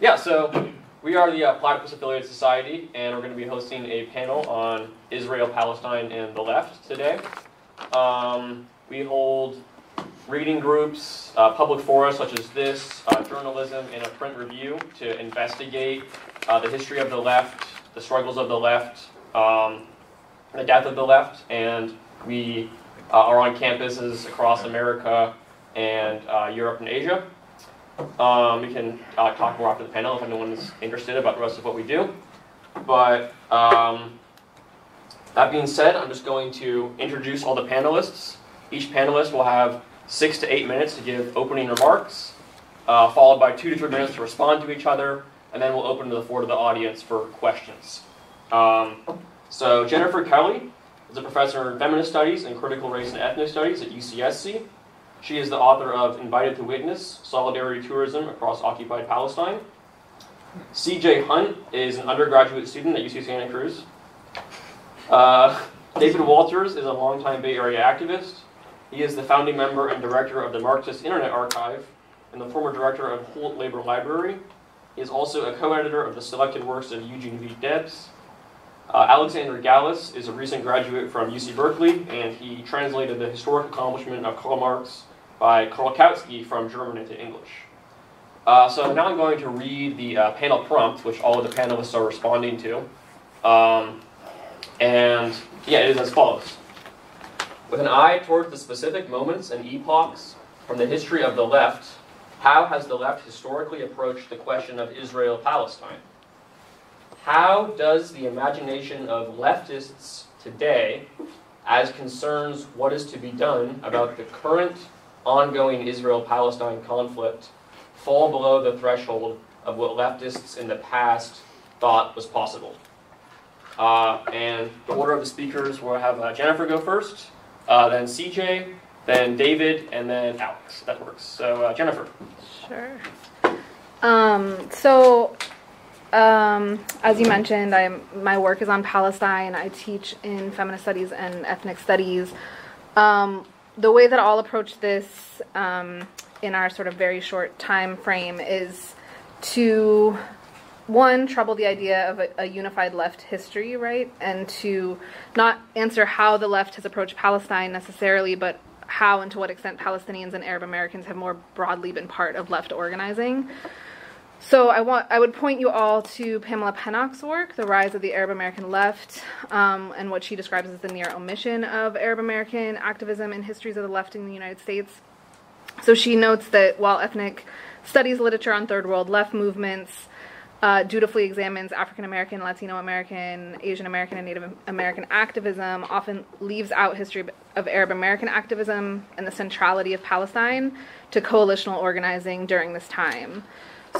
yeah, so we are the uh, Platypus Affiliated Society, and we're going to be hosting a panel on Israel, Palestine, and the left today. Um, we hold reading groups, uh, public forums such as this, uh, journalism, and a print review to investigate uh, the history of the left, the struggles of the left, um, the death of the left, and we uh, are on campuses across America and uh, Europe and Asia. Um, we can uh, talk more after the panel if anyone is interested about the rest of what we do. But um, that being said, I'm just going to introduce all the panelists. Each panelist will have six to eight minutes to give opening remarks, uh, followed by two to three minutes to respond to each other, and then we'll open the floor to the audience for questions. Um, so Jennifer Kelly is a professor in feminist studies and critical race and ethnic studies at UCSC. She is the author of Invited to Witness, Solidarity Tourism Across Occupied Palestine. CJ Hunt is an undergraduate student at UC Santa Cruz. Uh, David Walters is a longtime Bay Area activist. He is the founding member and director of the Marxist Internet Archive and the former director of Holt Labor Library. He is also a co-editor of the selected works of Eugene V. Debs. Uh, Alexander Gallus is a recent graduate from UC Berkeley, and he translated the historic accomplishment of Karl Marx by Kautsky from German into English. Uh, so now I'm going to read the uh, panel prompt, which all of the panelists are responding to. Um, and yeah, it is as follows. With an eye towards the specific moments and epochs from the history of the left, how has the left historically approached the question of Israel-Palestine? How does the imagination of leftists today, as concerns what is to be done about the current ongoing Israel-Palestine conflict, fall below the threshold of what leftists in the past thought was possible? Uh, and the order of the speakers, we'll have uh, Jennifer go first, uh, then CJ, then David, and then Alex. That works. So uh, Jennifer. Sure. Um, so, um, as you mentioned, I'm, my work is on Palestine. I teach in feminist studies and ethnic studies. Um, the way that I'll approach this um, in our sort of very short time frame is to one, trouble the idea of a, a, unified left history, right? And to not answer how the left has approached Palestine necessarily, but how and to what extent Palestinians and Arab Americans have more broadly been part of left organizing. So I want I would point you all to Pamela Pennock's work, The Rise of the Arab American Left, um, and what she describes as the near omission of Arab American activism in histories of the left in the United States. So she notes that while ethnic studies literature on third world left movements uh, dutifully examines African American, Latino American, Asian American, and Native American activism, often leaves out history of Arab American activism and the centrality of Palestine to coalitional organizing during this time.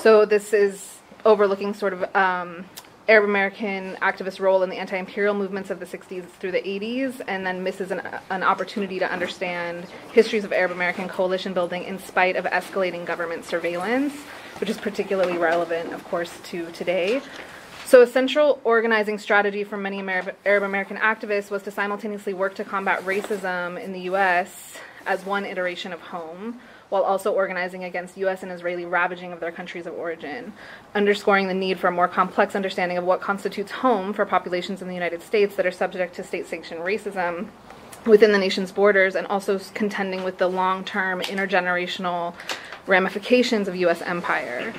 So this is overlooking sort of um, Arab American activist role in the anti-imperial movements of the 60s through the 80s, and then misses an, an opportunity to understand histories of Arab American coalition building in spite of escalating government surveillance which is particularly relevant, of course, to today. So, a central organizing strategy for many Amer- Arab American activists was to simultaneously work to combat racism in the U.S. as one iteration of home, while also organizing against U.S. and Israeli ravaging of their countries of origin, underscoring the need for a more complex understanding of what constitutes home for populations in the United States that are subject to state sanctioned racism within the nation's borders, and also contending with the long term intergenerational ramifications of U.S. empire.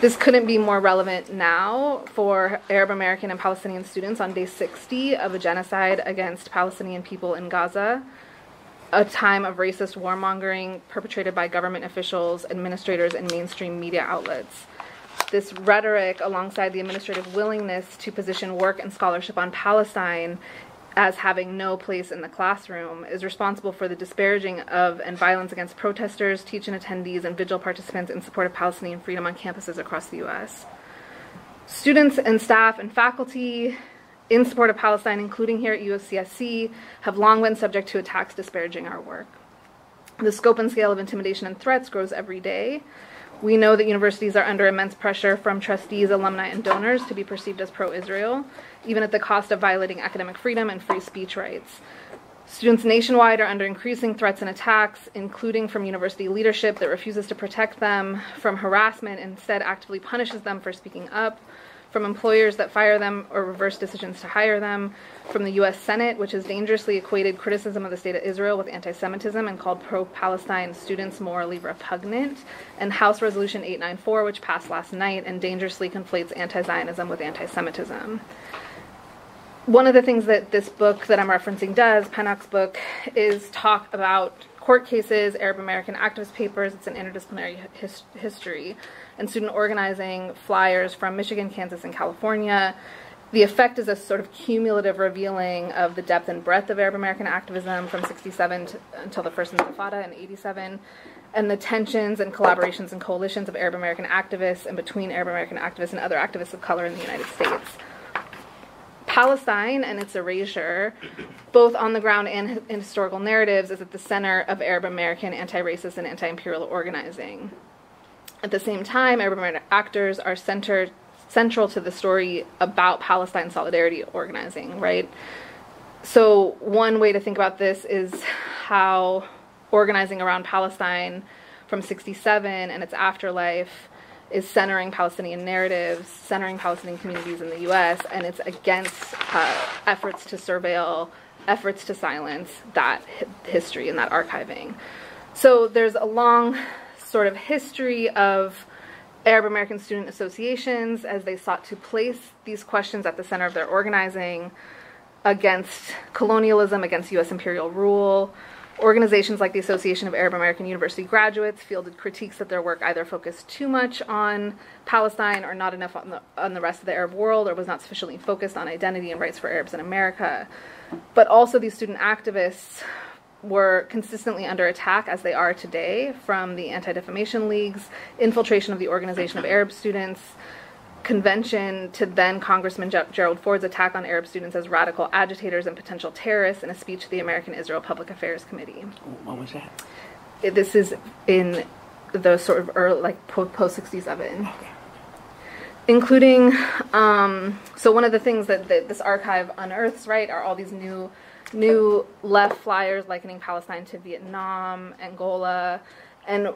This couldn't be more relevant now for Arab American and Palestinian students on day 60 of a genocide against Palestinian people in Gaza, a time of racist warmongering perpetrated by government officials, administrators, and mainstream media outlets. This rhetoric, alongside the administrative willingness to position work and scholarship on Palestine as having no place in the classroom is responsible for the disparaging of and violence against protesters, teaching attendees, and vigil participants in support of Palestinian freedom on campuses across the U.S. Students and staff and faculty in support of Palestine, including here at UCSC, have long been subject to attacks disparaging our work. The scope and scale of intimidation and threats grows every day. We know that universities are under immense pressure from trustees, alumni, and donors to be perceived as pro Israel, even at the cost of violating academic freedom and free speech rights. Students nationwide are under increasing threats and attacks, including from university leadership that refuses to protect them, from harassment instead actively punishes them for speaking up, from employers that fire them or reverse decisions to hire them, from the US Senate, which has dangerously equated criticism of the state of Israel with anti Semitism and called pro Palestine students morally repugnant, and House Resolution 894, which passed last night and dangerously conflates anti Zionism with anti Semitism. One of the things that this book that I'm referencing does, Pennock's book, is talk about court cases, Arab American activist papers, it's an interdisciplinary his- history, and student organizing flyers from Michigan, Kansas, and California. The effect is a sort of cumulative revealing of the depth and breadth of Arab American activism from 67 to, until the first Intifada in 87, and the tensions and collaborations and coalitions of Arab American activists and between Arab American activists and other activists of color in the United States. Palestine and its erasure, both on the ground and in historical narratives, is at the center of Arab American anti racist and anti imperial organizing. At the same time, Arab American actors are centered, central to the story about Palestine solidarity organizing, right? So, one way to think about this is how organizing around Palestine from 67 and its afterlife is centering Palestinian narratives, centering Palestinian communities in the US, and it's against uh, efforts to surveil, efforts to silence that history and that archiving. So there's a long sort of history of Arab American student associations as they sought to place these questions at the center of their organizing against colonialism, against US imperial rule, Organizations like the Association of Arab American University Graduates fielded critiques that their work either focused too much on Palestine or not enough on the, on the rest of the Arab world or was not sufficiently focused on identity and rights for Arabs in America. But also, these student activists were consistently under attack, as they are today, from the Anti Defamation League's infiltration of the Organization of Arab Students, convention to then Congressman Gerald Ford's attack on Arab students as radical agitators and potential terrorists in a speech to the American Israel Public Affairs Committee. What was that? This is in the sort of early, like post 67. Okay. Including, um, so one of the things that, that this archive unearths, right, are all these new, new left flyers likening Palestine to Vietnam, Angola, and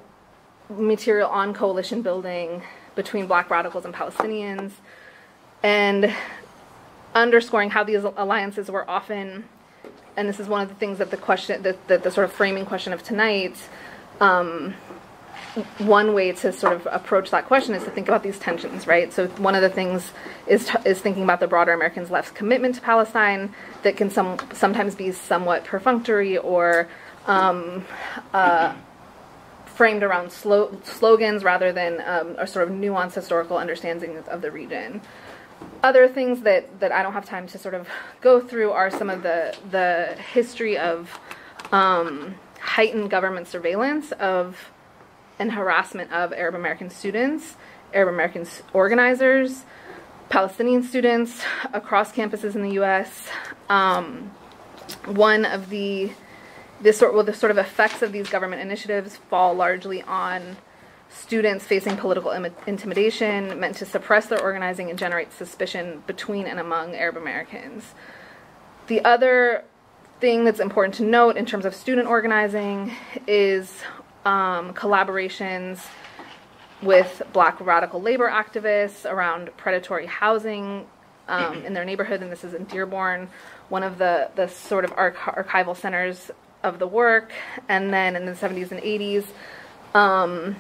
material on coalition building between black radicals and Palestinians, and underscoring how these alliances were often, and this is one of the things that the question, that the, the, sort of framing question of tonight, um, one way to sort of approach that question is to think about these tensions, right? So one of the things is is thinking about the broader Americans' left's commitment to Palestine that can some sometimes be somewhat perfunctory or um, uh, framed around slo- slogans rather than um, a sort of nuanced historical understanding of the region. Other things that, that I don't have time to sort of go through are some of the, the history of um, heightened government surveillance of and harassment of Arab American students, Arab American organizers, Palestinian students across campuses in the US. Um, one of the this sort well the sort of effects of these government initiatives fall largely on students facing political Im- intimidation meant to suppress their organizing and generate suspicion between and among Arab Americans. The other thing that's important to note in terms of student organizing is um, collaborations with black radical labor activists around predatory housing um, in their neighborhood, and this is in Dearborn, one of the, the sort of arch- archival centers of the work, and then in the 70s and 80s, um,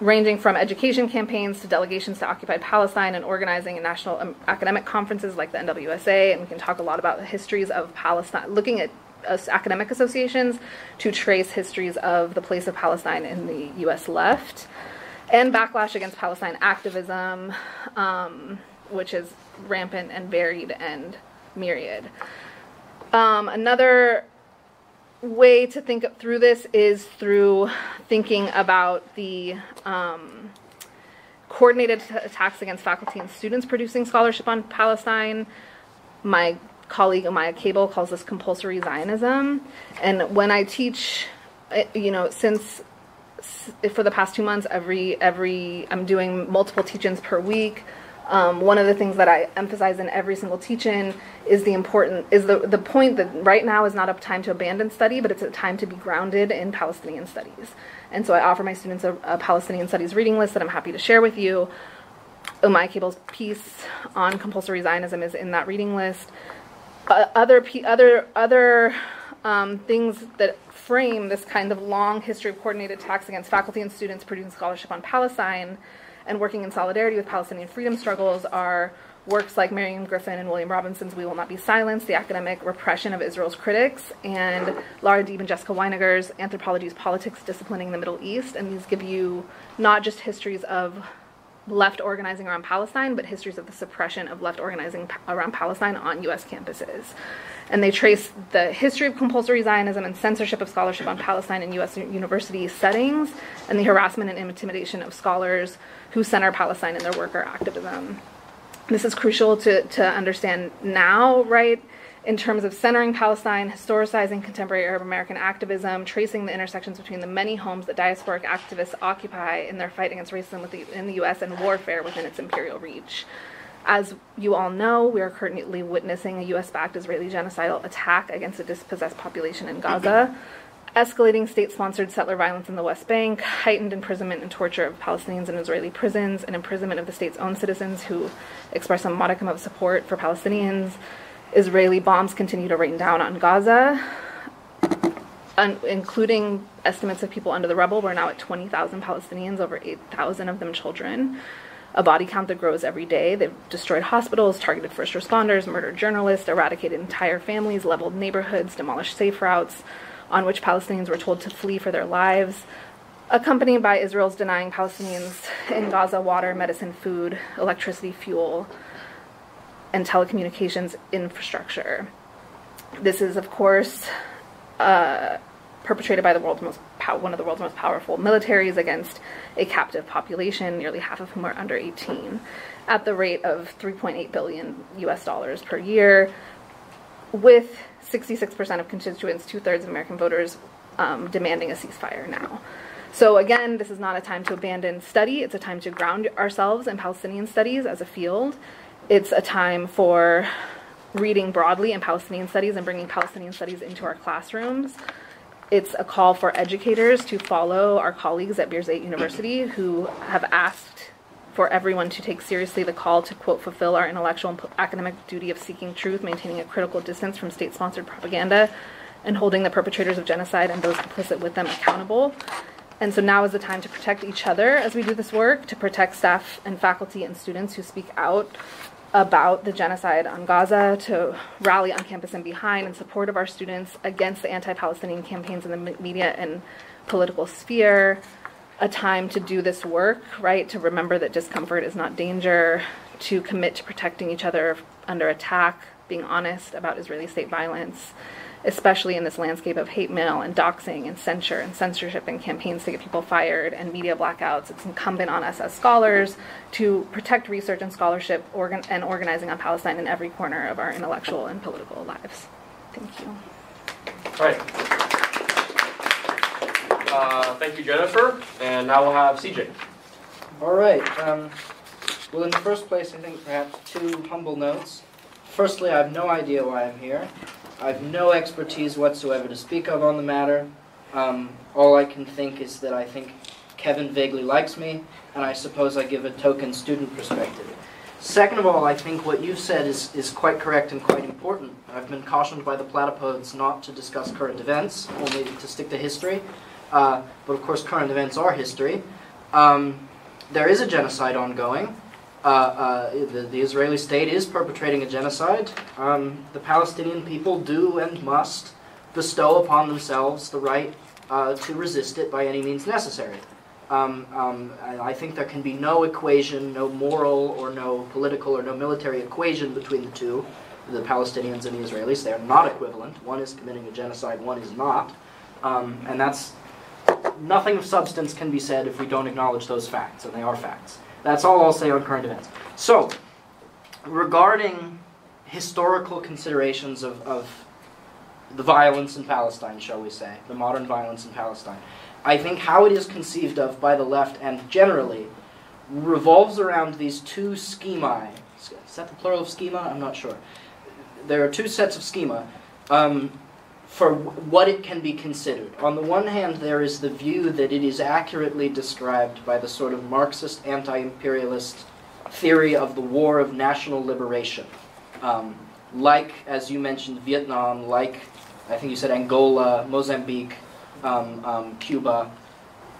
ranging from education campaigns to delegations to Occupied Palestine and organizing in national um, academic conferences like the NWSA. And we can talk a lot about the histories of Palestine, looking at academic associations to trace histories of the place of Palestine in the US left, and backlash against Palestine activism, um, which is rampant and varied and myriad. Um, another way to think through this is through thinking about the um, coordinated attacks against faculty and students producing scholarship on Palestine. My colleague Amaya Cable calls this compulsory Zionism. And when I teach, eh, you know, since for the past two months, every every I'm doing multiple teach-ins per week Um, one of the things that I emphasize in every single teach-in is the important is the the point that right now is not a time to abandon study, but it's a time to be grounded in Palestinian studies. And so I offer my students a, a Palestinian studies reading list that I'm happy to share with you. Omai Cable's piece on compulsory Zionism is in that reading list. Uh, other other other um, things that frame this kind of long history of coordinated attacks against faculty and students producing scholarship on Palestine and working in solidarity with Palestinian freedom struggles are works like Maryam Griffin and William Robinson's We Will Not Be Silenced, The Academic Repression of Israel's Critics, and Lara Deeb and Jessica Winegar's Anthropology's Politics Disciplining the Middle East. And these give you not just histories of left organizing around Palestine, but histories of the suppression of left organizing around Palestine on US campuses. And they trace the history of compulsory Zionism and censorship of scholarship on Palestine in US university settings, and the harassment and intimidation of scholars who center Palestine in their work or activism. This is crucial to, to understand now, right? In terms of centering Palestine, historicizing contemporary Arab American activism, tracing the intersections between the many homes that diasporic activists occupy in their fight against racism in the U.S. and warfare within its imperial reach. As you all know, we are currently witnessing a U.S. backed Israeli genocidal attack against a dispossessed population in Gaza, escalating state sponsored settler violence in the West Bank, heightened imprisonment and torture of Palestinians in Israeli prisons, and imprisonment of the state's own citizens who express a modicum of support for Palestinians Israeli bombs continue to rain down on Gaza, un- including estimates of people under the rubble. We're now at 20,000 Palestinians, over 8,000 of them children. A body count that grows every day. They've destroyed hospitals, targeted first responders, murdered journalists, eradicated entire families, leveled neighborhoods, demolished safe routes on which Palestinians were told to flee for their lives accompanied by Israel's denying Palestinians in Gaza water, medicine, food, electricity, fuel, and telecommunications infrastructure. This is, of course, uh, perpetrated by the world's most one of the world's most powerful militaries against a captive population, nearly half of whom are under 18, at the rate of 3.8 billion U.S. dollars per year, with 66% of constituents, two thirds of American voters, um, demanding a ceasefire now. So again, this is not a time to abandon study. It's a time to ground ourselves in Palestinian studies as a field it's a time for reading broadly in Palestinian studies and bringing Palestinian studies into our classrooms. It's a call for educators to follow our colleagues at Birzeit University who have asked for everyone to take seriously the call to, quote, fulfill our intellectual and academic duty of seeking truth, maintaining a critical distance from state sponsored propaganda, and holding the perpetrators of genocide and those complicit with them accountable. And so now is the time to protect each other as we do this work, to protect staff and faculty and students who speak out about the genocide on Gaza, to rally on campus and behind in support of our students against the anti Palestinian campaigns in the media and political sphere. A time to do this work, right? To remember that discomfort is not danger, to commit to protecting each other under attack, being honest about Israeli state violence, especially in this landscape of hate mail and doxing and censure and censorship and campaigns to get people fired and media blackouts. It's incumbent on us as scholars to protect research and scholarship organ- and organizing on Palestine in every corner of our intellectual and political lives. Thank you. All right. Uh, thank you, Jennifer. And now we'll have CJ. All right. Um, well, in the first place, I think perhaps two humble notes. Firstly, I have no idea why I'm here. I have no expertise whatsoever to speak of on the matter. Um, all I can think is that I think Kevin vaguely likes me, and I suppose I give a token student perspective. Second of all, I think what you've said is, is quite correct and quite important. I've been cautioned by the platypodes not to discuss current events, only to stick to history. Uh, but of course, current events are history. Um, there is a genocide ongoing. Uh, uh, the, the, Israeli state is perpetrating a genocide. Um, the Palestinian people do and must bestow upon themselves the right uh, to resist it by any means necessary. Um, um, I think there can be no equation, no moral or no political or no military equation between the two, the Palestinians and the Israelis. They are not equivalent. One is committing a genocide, one is not. Um, and that's nothing of substance can be said if we don't acknowledge those facts, and they are facts. That's all I'll say on current events. So, regarding historical considerations of, of the violence in Palestine, shall we say, the modern violence in Palestine, I think how it is conceived of by the left and generally revolves around these two schemae. Is that the plural of schema? I'm not sure. There are two sets of schema um, for what it can be considered. On the one hand, there is the view that it is accurately described by the sort of Marxist anti imperialist theory of the war of national liberation. Um, like, as you mentioned, Vietnam, like, I think you said Angola, Mozambique, um, um, Cuba,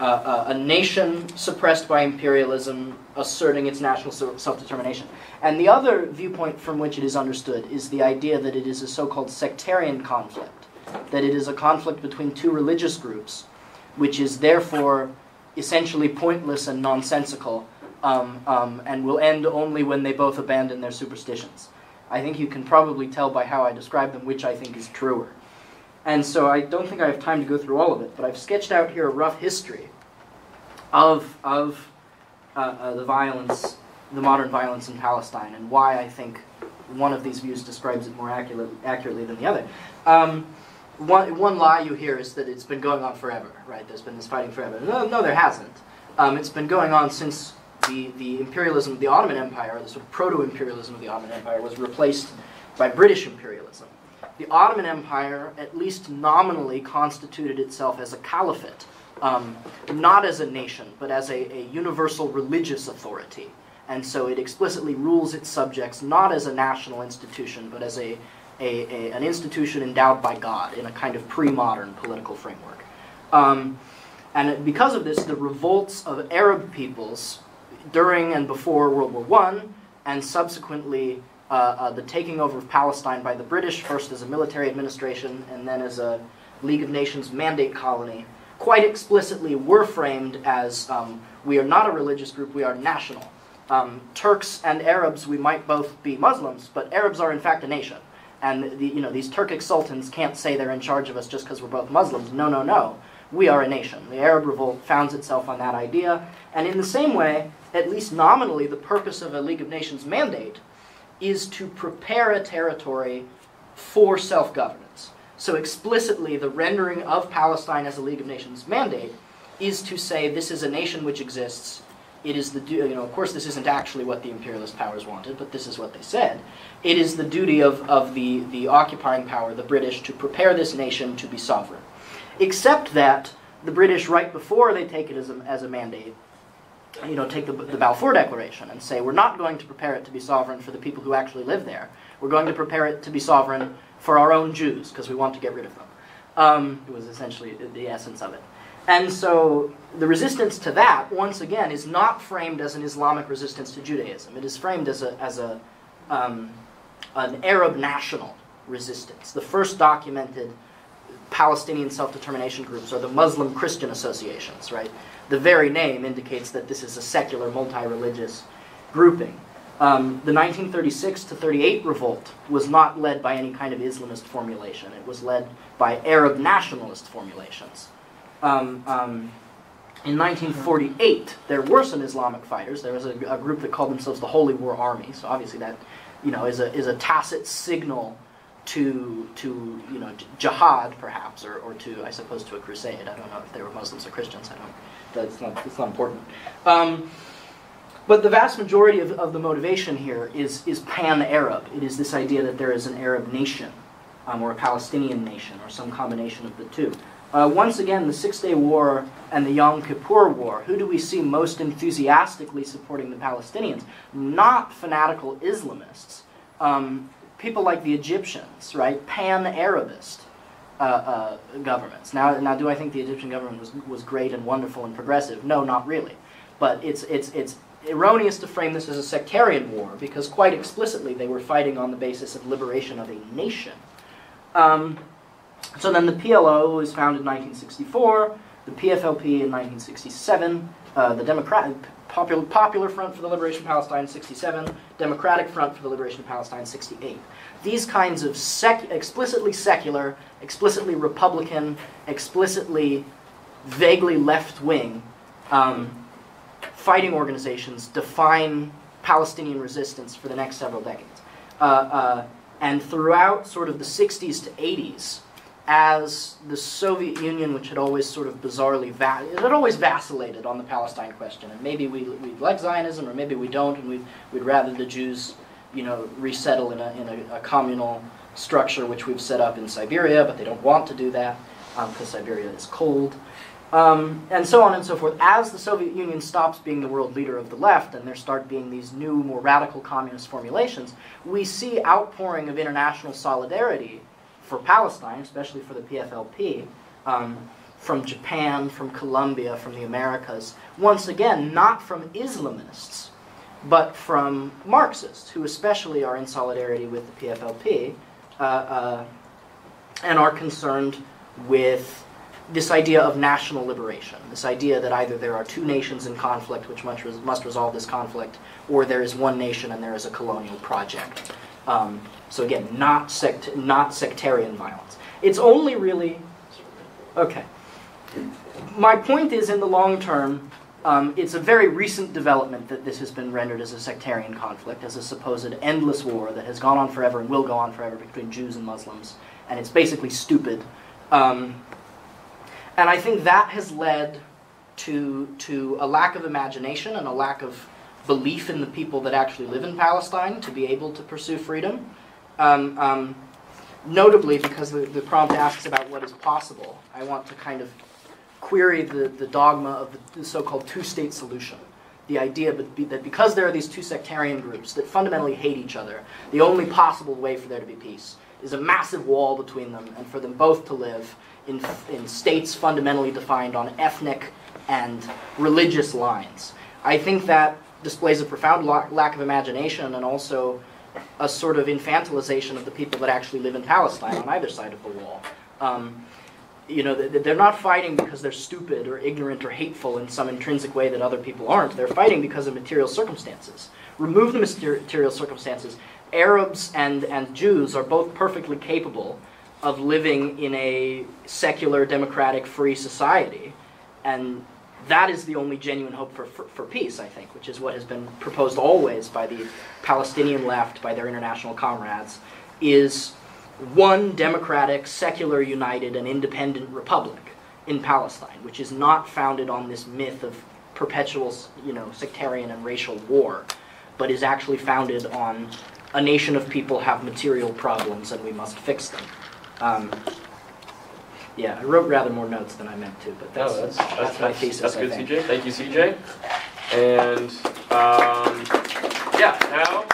uh, uh, a nation suppressed by imperialism asserting its national self determination. And the other viewpoint from which it is understood is the idea that it is a so called sectarian conflict, that it is a conflict between two religious groups, which is therefore essentially pointless and nonsensical, um, um, and will end only when they both abandon their superstitions. I think you can probably tell by how I describe them which I think is truer. And so I don't think I have time to go through all of it, but I've sketched out here a rough history of, of uh, uh, the violence, the modern violence in Palestine, and why I think one of these views describes it more accurately, accurately than the other. Um, one, one lie you hear is that it's been going on forever, right? There's been this fighting forever. No, no there hasn't. Um, it's been going on since the, the imperialism of the Ottoman Empire, the sort of proto imperialism of the Ottoman Empire, was replaced by British imperialism. The Ottoman Empire, at least nominally, constituted itself as a caliphate, um, not as a nation, but as a, a universal religious authority. And so it explicitly rules its subjects not as a national institution, but as a, a, a an institution endowed by God in a kind of pre modern political framework. Um, and because of this, the revolts of Arab peoples during and before World War I, and subsequently uh, uh, the taking over of Palestine by the British, first as a military administration and then as a League of Nations mandate colony, quite explicitly were framed as um, we are not a religious group, we are national. Um, Turks and Arabs, we might both be Muslims, but Arabs are in fact a nation. And the, you know, these Turkic sultans can't say they're in charge of us just because we're both Muslims. No, no, no. We are a nation. The Arab revolt founds itself on that idea. And in the same way, at least nominally, the purpose of a League of Nations mandate is to prepare a territory for self governance. So, explicitly, the rendering of Palestine as a League of Nations mandate is to say this is a nation which exists. It is the you know, of course, this isn't actually what the imperialist powers wanted, but this is what they said. It is the duty of, of the, the occupying power, the British, to prepare this nation to be sovereign. Except that the British, right before they take it as a, as a mandate, you know, take the, the Balfour Declaration and say we're not going to prepare it to be sovereign for the people who actually live there. We're going to prepare it to be sovereign for our own Jews because we want to get rid of them. Um, it was essentially the essence of it. And so the resistance to that, once again, is not framed as an Islamic resistance to Judaism. It is framed as a, as a um, an Arab national resistance. The first documented Palestinian self-determination groups are the Muslim Christian associations, right? The very name indicates that this is a secular, multi-religious grouping. Um, the 1936 to 38 revolt was not led by any kind of Islamist formulation. It was led by Arab nationalist formulations. Um, um, in 1948, there were some Islamic fighters. There was a, a, group that called themselves the Holy War Army. So obviously that, you know, is a is a tacit signal to to you know jihad perhaps or, or to I suppose to a crusade. I don't know if they were Muslims or Christians. I don't. That's not that's not important. Um, but the vast majority of, of the motivation here is is pan-Arab. It is this idea that there is an Arab nation, um, or a Palestinian nation, or some combination of the two. Uh, once again, the Six Day War and the Yom Kippur War, who do we see most enthusiastically supporting the Palestinians? Not fanatical Islamists. Um, people like the Egyptians, right? Pan Arabist uh, uh, governments. Now, now, do I think the Egyptian government was, was great and wonderful and progressive? No, not really. But it's, it's, it's erroneous to frame this as a sectarian war because quite explicitly they were fighting on the basis of liberation of a nation. Um, so then the PLO was founded in 1964, the PFLP in 1967, uh, the Democratic Popular, Popular Front for the Liberation of Palestine 67, Democratic Front for the Liberation of Palestine 68. These kinds of sec- explicitly secular, explicitly Republican, explicitly vaguely left wing um, fighting organizations define Palestinian resistance for the next several decades. Uh, uh, and throughout sort of the 60s to 80s, as the Soviet Union, which had always sort of bizarrely va- it had always vacillated on the Palestine question, and maybe we we like Zionism, or maybe we don't, and we'd we'd rather the Jews, you know, resettle in a in a, a communal structure which we've set up in Siberia, but they don't want to do that because um, Siberia is cold. Um, and so on and so forth. As the Soviet Union stops being the world leader of the left and there start being these new, more radical communist formulations, we see outpouring of international solidarity for Palestine, especially for the PFLP, um, from Japan, from Colombia, from the Americas. Once again, not from Islamists, but from Marxists, who especially are in solidarity with the PFLP uh, uh, and are concerned with this idea of national liberation, this idea that either there are two nations in conflict which must, res- must resolve this conflict, or there is one nation and there is a colonial project. Um, so again, not sect- not sectarian violence. It's only really okay. My point is, in the long term, um, it's a very recent development that this has been rendered as a sectarian conflict, as a supposed endless war that has gone on forever and will go on forever between Jews and Muslims, and it's basically stupid. Um, and I think that has led to, to a lack of imagination and a lack of belief in the people that actually live in Palestine to be able to pursue freedom. Um, um, notably, because the, the prompt asks about what is possible, I want to kind of query the, the dogma of the, the so called two state solution. The idea that because there are these two sectarian groups that fundamentally hate each other, the only possible way for there to be peace is a massive wall between them and for them both to live in, in states fundamentally defined on ethnic and religious lines. I think that displays a profound lack of imagination and also a sort of infantilization of the people that actually live in Palestine on either side of the wall. Um, you know, they're not fighting because they're stupid or ignorant or hateful in some intrinsic way that other people aren't. They're fighting because of material circumstances. Remove the material circumstances. Arabs and, and Jews are both perfectly capable of living in a secular, democratic, free society. And that is the only genuine hope for, for, for, peace, I think, which is what has been proposed always by the Palestinian left, by their international comrades, is one democratic, secular, united, and independent republic in Palestine, which is not founded on this myth of perpetual, you know, sectarian and racial war, but is actually founded on a nation of people have material problems and we must fix them. Um, yeah, I wrote rather more notes than I meant to, but that's, No, that's, that's, that's, my thesis. that's good. CJ. Thank you, CJ. And, um, yeah, now,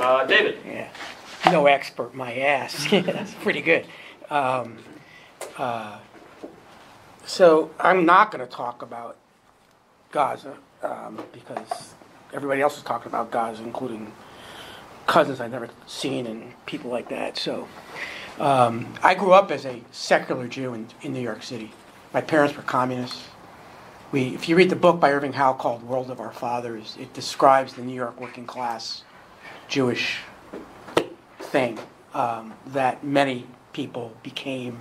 uh, David. Yeah, no expert, my ass. That's pretty good. Um, uh, so I'm not going to talk about Gaza um, because everybody else is talking about Gaza, including cousins I've never seen and people like that. So um, I grew up as a secular Jew in, in New York City. My parents were communists. We, if you read the book by Irving Howe called World of Our Fathers, it describes the New York working class Jewish thing um, that many people became,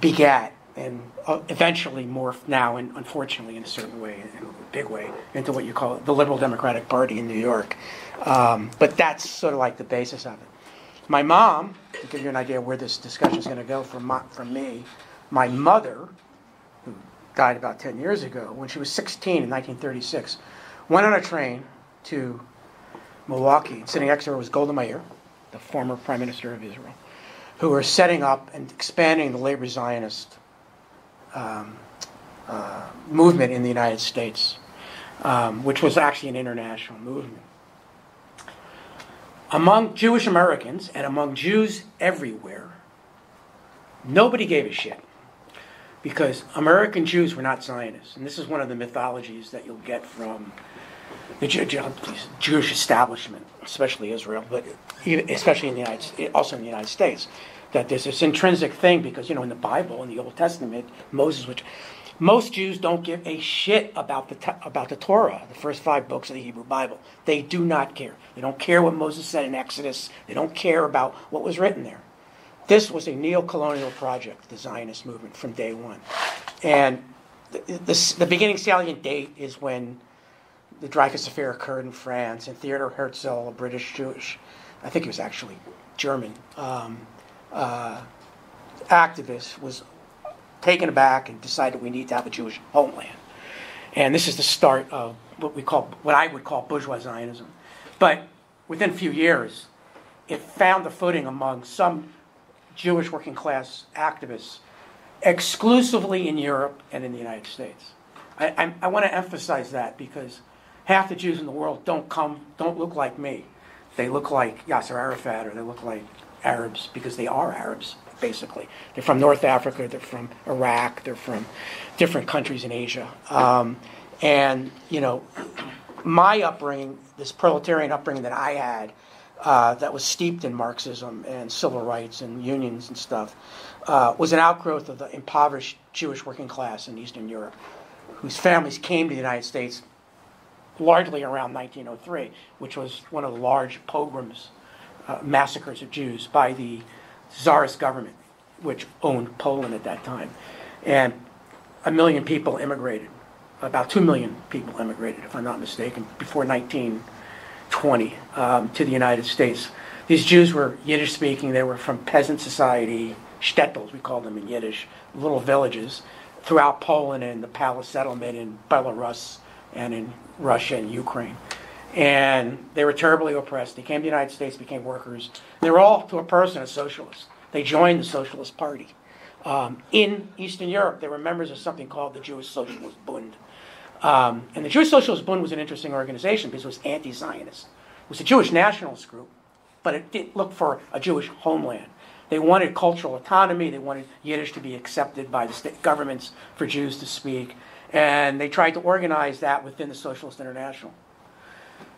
begat, and uh, eventually morphed now, and unfortunately in a certain way, in a big way, into what you call the Liberal Democratic Party in New York. Um, but that's sort of like the basis of it. My mom, to give you an idea where this discussion is going to go from, my, from me, my mother, who died about 10 years ago, when she was 16 in 1936, went on a train to Milwaukee. Sitting next to her was Golda Meir, the former prime minister of Israel, who were setting up and expanding the labor Zionist um, uh, movement in the United States, um, which was actually an international movement. Among Jewish Americans and among Jews everywhere, nobody gave a shit because American Jews were not Zionists. And this is one of the mythologies that you'll get from the Jewish establishment, especially Israel, but especially in the United also in the United States, that there's this intrinsic thing because you know in the Bible, in the Old Testament, Moses, which most Jews don't give a shit about the about the Torah, the first five books of the Hebrew Bible. They do not care. They don't care what Moses said in Exodus. They don't care about what was written there. This was a neo-colonial project, the Zionist movement, from day one, and the, the, the beginning salient date is when the Dreyfus Affair occurred in France, and Theodor Herzl, a British Jewish, I think he was actually German, um, uh, activist was taken aback and decided we need to have a Jewish homeland. And this is the start of what we call, what I would call bourgeois Zionism. But within a few years, it found a footing among some Jewish working class activists exclusively in Europe and in the United States. I, I, I want to emphasize that because half the Jews in the world don't come, don't look like me. They look like Yasser Arafat or they look like Arabs because they are Arabs, basically. They're from North Africa, they're from Iraq, they're from different countries in Asia. Um, and, you know, my upbringing, this proletarian upbringing that I had, uh, that was steeped in Marxism and civil rights and unions and stuff, uh, was an outgrowth of the impoverished Jewish working class in Eastern Europe, whose families came to the United States largely around 1903, which was one of the large pogroms, uh, massacres of Jews by the Tsarist government, which owned Poland at that time. And a million people immigrated, about two million people immigrated, if I'm not mistaken, before 1920 um, to the United States. These Jews were Yiddish speaking, they were from peasant society, shtetls, we call them in Yiddish, little villages throughout Poland and the Pale of Settlement in Belarus and in Russia and Ukraine. And they were terribly oppressed. They came to the United States, became workers. They were all, to a person, a socialist. They joined the Socialist Party. Um, in Eastern Europe, they were members of something called the Jewish Socialist Bund. Um, and the Jewish Socialist Bund was an interesting organization because it was anti Zionist. It was a Jewish nationalist group, but it did look for a Jewish homeland. They wanted cultural autonomy, they wanted Yiddish to be accepted by the state governments for Jews to speak and they tried to organize that within the Socialist International.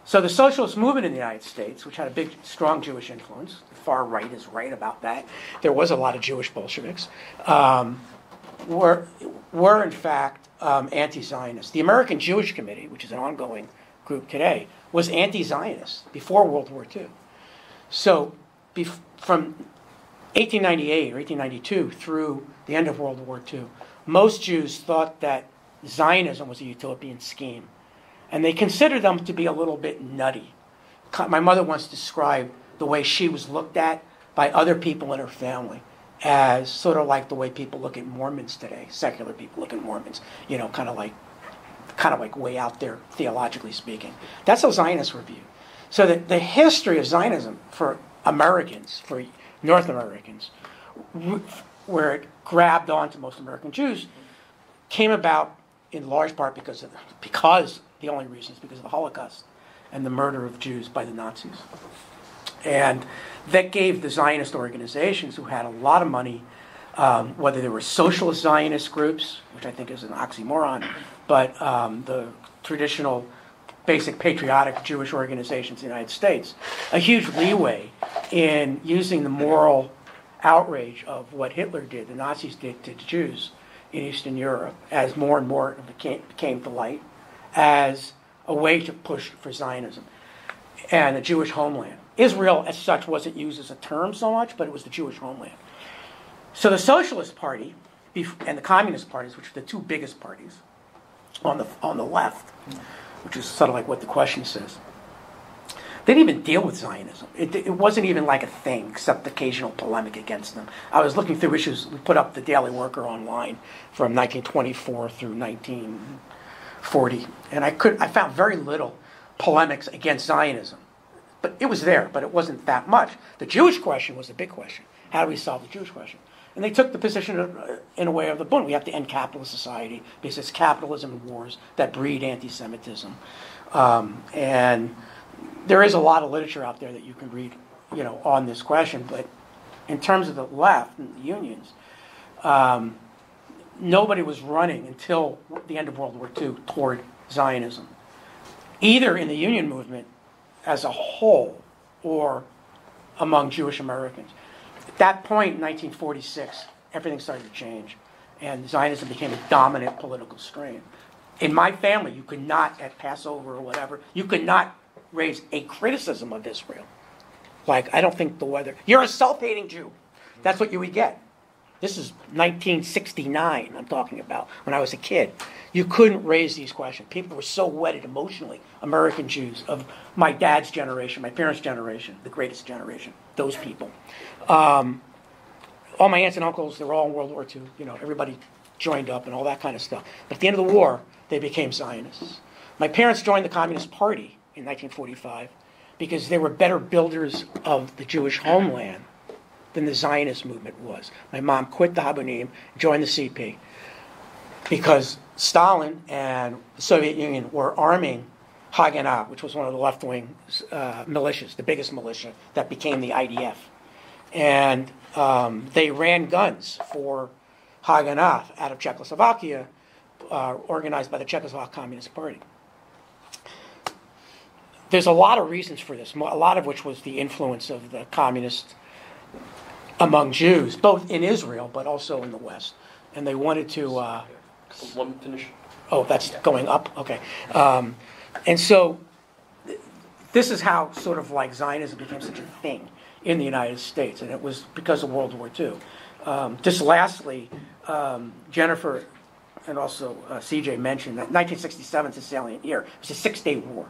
So the socialist movement in the United States, which had a big, strong Jewish influence, the far right is right about that. There was a lot of Jewish Bolsheviks. Um, were were in fact um, anti-Zionist. The American Jewish Committee, which is an ongoing group today, was anti-Zionist before World War II. So bef- from 1898 or 1892 through the end of World War II, most Jews thought that Zionism was a utopian scheme. And they considered them to be a little bit nutty. My mother once described the way she was looked at by other people in her family as sort of like the way people look at Mormons today, secular people look at Mormons, you know, kind of like kind of like way out there theologically speaking. That's how Zionists were viewed. So the, the history of Zionism for Americans, for North Americans, where it grabbed onto most American Jews, came about in large part because of, because the only reason is because of the Holocaust and the murder of Jews by the Nazis. And that gave the Zionist organizations who had a lot of money, um, whether they were socialist Zionist groups, which I think is an oxymoron, but um, the traditional basic patriotic Jewish organizations in the United States, a huge leeway in using the moral outrage of what Hitler did, the Nazis did to the Jews, in Eastern Europe as more and more became, came to light as a way to push for Zionism and a Jewish homeland. Israel, as such, wasn't used as a term so much, but it was the Jewish homeland. So the Socialist Party and the Communist parties, which are the two biggest parties on the, on the left, which is sort of like what the question says, they didn't even deal with Zionism. It, it wasn't even like a thing, except occasional polemic against them. I was looking through issues. We put up the Daily Worker online from 1924 through 1940, and I could I found very little polemics against Zionism. But it was there, but it wasn't that much. The Jewish question was the big question. How do we solve the Jewish question? And they took the position of, uh, in a way of the Bund. We have to end capitalist society because it's capitalism and wars that breed anti-Semitism. Um, and there is a lot of literature out there that you can read, you know, on this question. But in terms of the left and the unions, um, nobody was running until the end of World War II toward Zionism, either in the union movement as a whole or among Jewish Americans. At that point in 1946, everything started to change, and Zionism became a dominant political strain. In my family, you could not, at Passover or whatever, you could not raise a criticism of Israel. Like, I don't think the weather. You're a self hating Jew. That's what you would get. This is 1969, I'm talking about, when I was a kid. You couldn't raise these questions. People were so wedded emotionally, American Jews of my dad's generation, my parents' generation, the greatest generation, those people. Um, all my aunts and uncles, they were all in World War II. You know, everybody joined up and all that kind of stuff. But at the end of the war, they became Zionists. My parents joined the Communist Party in 1945 because they were better builders of the Jewish homeland than the Zionist movement was. My mom quit the Habonim, joined the CP because Stalin and the Soviet Union were arming Haganah, which was one of the left wing uh, militias, the biggest militia that became the IDF. And um, they ran guns for Haganah out of Czechoslovakia, uh, organized by the Czechoslovak Communist Party. There's a lot of reasons for this, a lot of which was the influence of the communists among Jews, both in Israel but also in the West. And they wanted to. Uh, One finish. Oh, that's going up? Okay. Um, and so this is how sort of like Zionism became such a thing in the United States, and it was because of World War II. Um, just lastly, um, Jennifer and also uh, CJ mentioned that 1967 is a salient year. It was a six day war.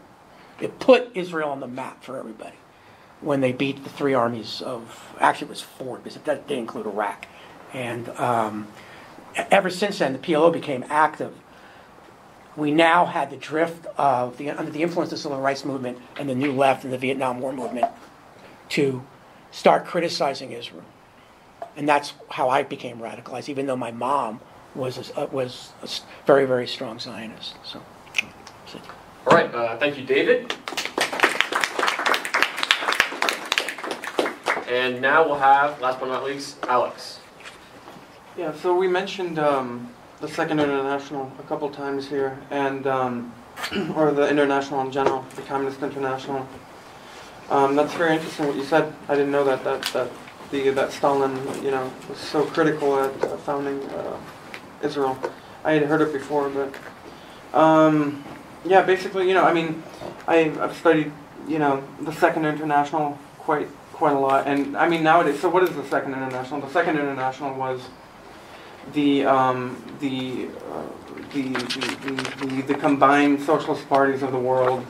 It put Israel on the map for everybody when they beat the three armies of, actually, it was four, because it did include Iraq. And um, ever since then, the PLO became active we now had the drift of the under the influence of the civil rights movement and the new left and the Vietnam War movement to start criticizing Israel, and that's how I became radicalized. Even though my mom was a, was a very very strong Zionist. So, all right, uh, thank you, David. And now we'll have last but not least, Alex. Yeah. So we mentioned. Um, the Second International a couple times here, and um, or the International in general, the Communist International. Um, that's very interesting what you said. I didn't know that that that the that Stalin, you know, was so critical at uh, founding uh, Israel. I had heard it before, but um, yeah, basically, you know, I mean, I, I've studied, you know, the Second International quite quite a lot, and I mean nowadays. So what is the Second International? The Second International was the, um, the, uh, the, the, the, the, combined socialist parties of the world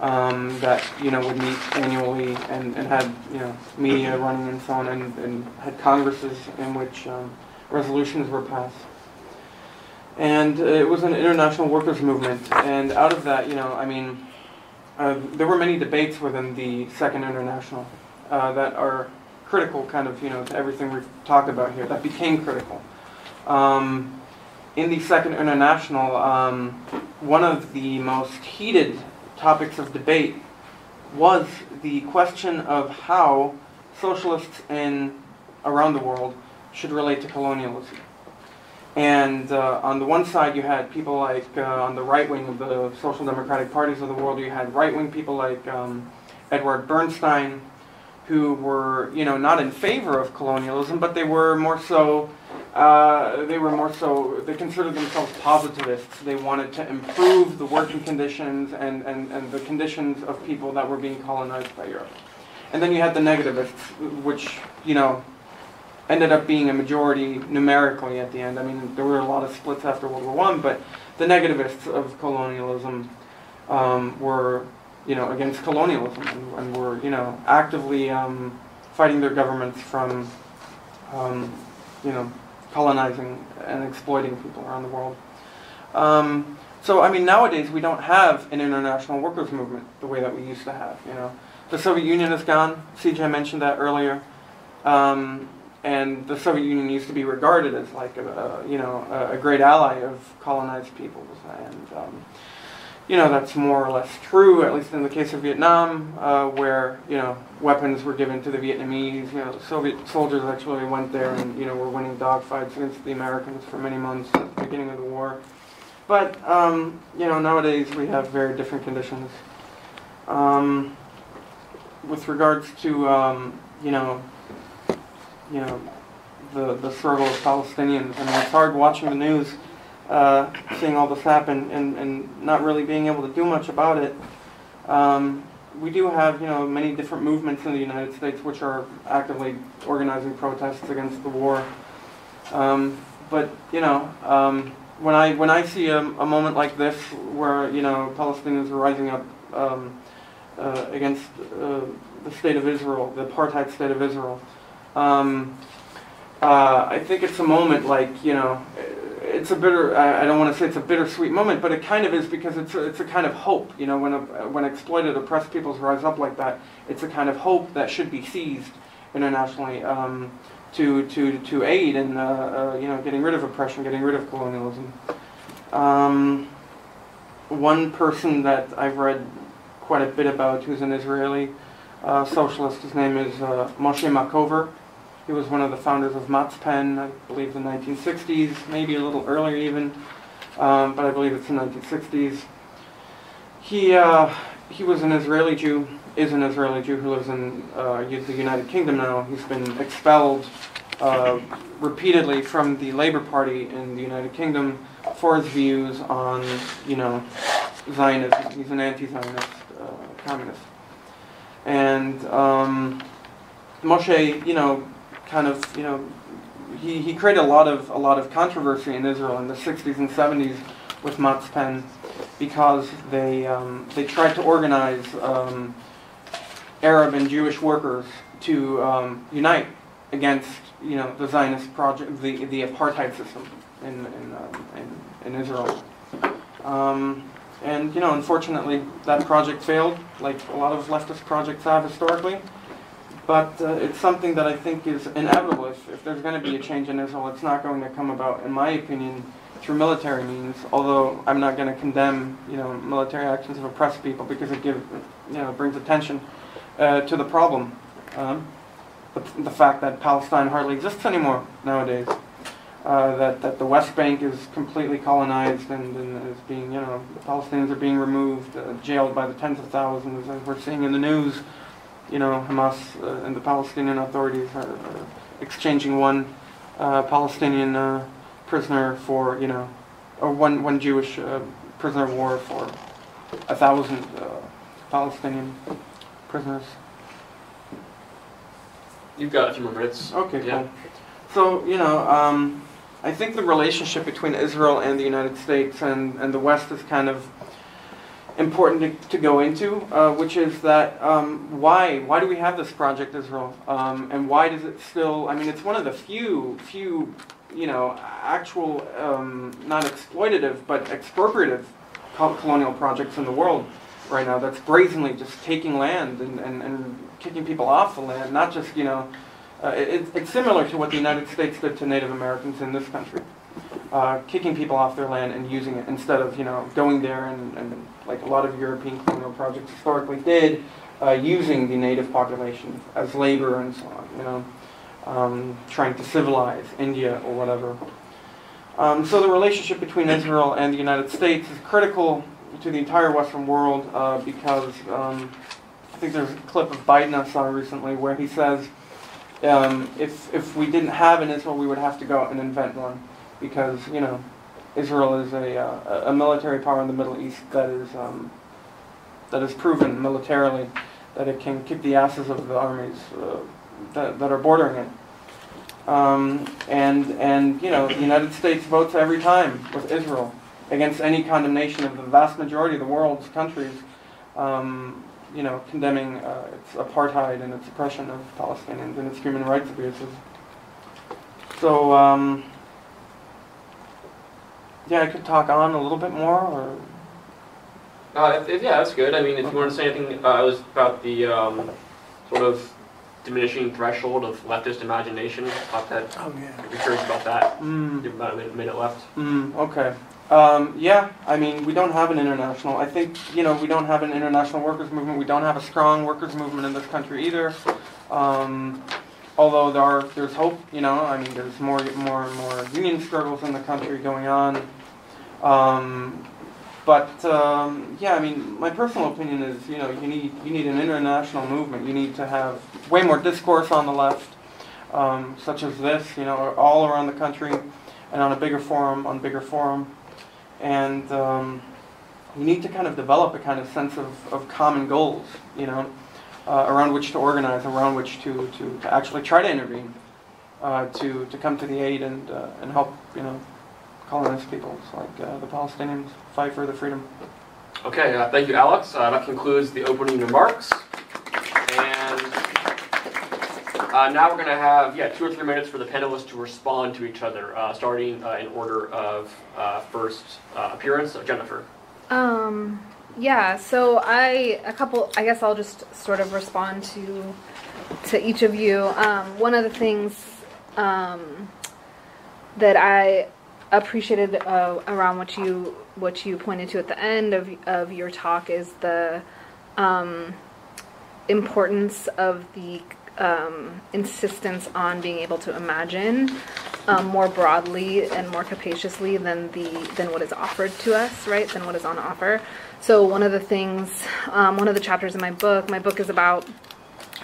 um, that you know would meet annually and, and had you know media running and so on and, and had congresses in which um, resolutions were passed. And it was an international workers' movement, and out of that, you know, I mean, uh, there were many debates within the Second International uh, that are critical, kind of, you know, to everything we've talked about here. That became critical. Um, in the Second International, um, one of the most heated topics of debate was the question of how socialists in around the world should relate to colonialism. And uh, on the one side, you had people like uh, on the right wing of the social democratic parties of the world, you had right wing people like um, Edward Bernstein, who were, you know, not in favor of colonialism, but they were more so uh, they were more so, they considered themselves positivists. They wanted to improve the working conditions and, and, and the conditions of people that were being colonized by Europe. And then you had the negativists, which, you know, ended up being a majority numerically at the end. I mean, there were a lot of splits after World War I, but the negativists of colonialism um, were, you know, against colonialism and, and were, you know, actively um, fighting their governments from, um, you know, colonizing and exploiting people around the world. Um, so, I mean, nowadays we don't have an international workers' movement the way that we used to have. You know, the Soviet Union is gone. CJ mentioned that earlier, um, and the Soviet Union used to be regarded as like a, a you know a, a, great ally of colonized peoples, and um, you know, that's more or less true, at least in the case of Vietnam, uh, where, you know, weapons were given to the Vietnamese. You know, Soviet soldiers actually went there and, you know, were winning dogfights against the Americans for many months at the beginning of the war. But, um, you know, nowadays we have very different conditions. Um, with regards to, um, you know, you know, the, the struggle of Palestinians, I mean, it's hard watching the news uh, seeing all this happen and, and not really being able to do much about it. Um, we do have, you know, many different movements in the United States which are actively organizing protests against the war. Um, but you know, um, when I when I see a, a, moment like this where you know Palestinians are rising up um, uh, against uh, the state of Israel, the apartheid state of Israel, um, uh, I think it's a moment like you know, it's a bitter. I don't want to say it's a bittersweet moment, but it kind of is because it's a, it's a kind of hope. You know, when a, when exploited, oppressed peoples rise up like that, it's a kind of hope that should be seized internationally um, to to to aid in uh, uh, you know getting rid of oppression, getting rid of colonialism. Um, one person that I've read quite a bit about, who's an Israeli uh, socialist, his name is uh, Moshe Machover. He was one of the founders of Matzpen, I believe the 1960s, maybe a little earlier even, um, but I believe it's the 1960s. He, uh, he was an Israeli Jew, is an Israeli Jew who lives in uh, the United Kingdom now. He's been expelled uh, repeatedly from the Labour Party in the United Kingdom for his views on, you know, Zionism. He's an anti-Zionist uh, communist. And um, Moshe, you know, kind of, you know, he, he created a lot of a lot of controversy in Israel in the 60s and 70s with Matzpen because they um, they tried to organize um, Arab and Jewish workers to um, unite against you know the Zionist project, the the apartheid system in in, um, in, in Israel. Um, and you know, unfortunately, that project failed, like a lot of leftist projects have historically. But uh, it's something that I think is inevitable. If, if there's going to be a change in Israel, it's not going to come about, in my opinion, through military means. Although I'm not going to condemn, you know, military actions of oppressed people because it gives, you know, brings attention uh, to the problem. Um, the, the fact that Palestine hardly exists anymore nowadays. Uh, that, that the West Bank is completely colonized and, and is being, you know, the Palestinians are being removed, uh, jailed by the tens of thousands, as we're seeing in the news. You know, Hamas uh, and the Palestinian authorities are, are exchanging one uh, Palestinian uh, prisoner for, you know, or one, one Jewish uh, prisoner of war for a thousand Palestinian prisoners. You've got a few more minutes. Okay, cool. Yeah. So, you know, um, I think the relationship between Israel and the United States and, and the West is kind of important to, to go into, uh, which is that um, why why do we have this project Israel, um, and why does it still? I mean, it's one of the few few you know actual um, not exploitative but expropriative colonial projects in the world right now. That's brazenly just taking land and, and, and kicking people off the land, not just you know. Uh, it, it's similar to what the United States did to Native Americans in this country, uh, kicking people off their land and using it instead of you know going there and, and like a lot of European colonial projects historically did, uh, using the native population as labor and so on. You know, um, trying to civilize India or whatever. Um, so the relationship between Israel and the United States is critical to the entire Western world uh, because um, I think there's a clip of Biden I saw recently where he says um, if, if we didn't have an Israel, we would have to go out and invent one because, you know, Israel is a, uh, a military power in the Middle East that is, um, that is proven militarily that it can kick the asses of the armies uh, that, that are bordering it. Um, and, and, you know, the United States votes every time with Israel against any condemnation of the vast majority of the world's countries um, you know, condemning uh, its apartheid and its oppression of Palestinians and its human rights abuses. So, um, yeah, I could talk on a little bit more, or Uh, if, if- yeah, that's good. I mean, if you want to say anything, uh, was about the um, sort of diminishing threshold of leftist imagination. Thought that Oh, yeah. I'd be curious about that. mm, about a minute, minute left. mm, okay. Um, yeah, I mean, we don't have an international. I think you know we don't have an international workers movement. We don't have a strong workers movement in this country either. Um, although there are, there's hope. You know, I mean, there's more, more and more union struggles in the country going on. Um, but um, yeah, I mean, my personal opinion is, you know, you need you need an international movement. You need to have way more discourse on the left, um, such as this. You know, all around the country, and on a bigger forum, on bigger forum and um, you need to kind of develop a kind of sense of, of common goals, you know, uh, around which to organize, around which to, to, to actually try to intervene, uh, to, to come to the aid and, uh, and help, you know, colonized peoples like uh, the Palestinians fight for their freedom. Okay, uh, thank you, Alex. Uh, that concludes the opening remarks. And Uh, now we're going to have yeah two or three minutes for the panelists to respond to each other, uh, starting uh, in order of uh, first uh, appearance. So Jennifer. Um, yeah, so I a couple I guess I'll just sort of respond to to each of you. Um, one of the things um, that I appreciated uh, around what you what you pointed to at the end of of your talk is the um, importance of the um, insistence on being able to imagine um, more broadly and more capaciously than the than what is offered to us, right? Than what is on offer. So one of the things, um, one of the chapters in my book, my book is about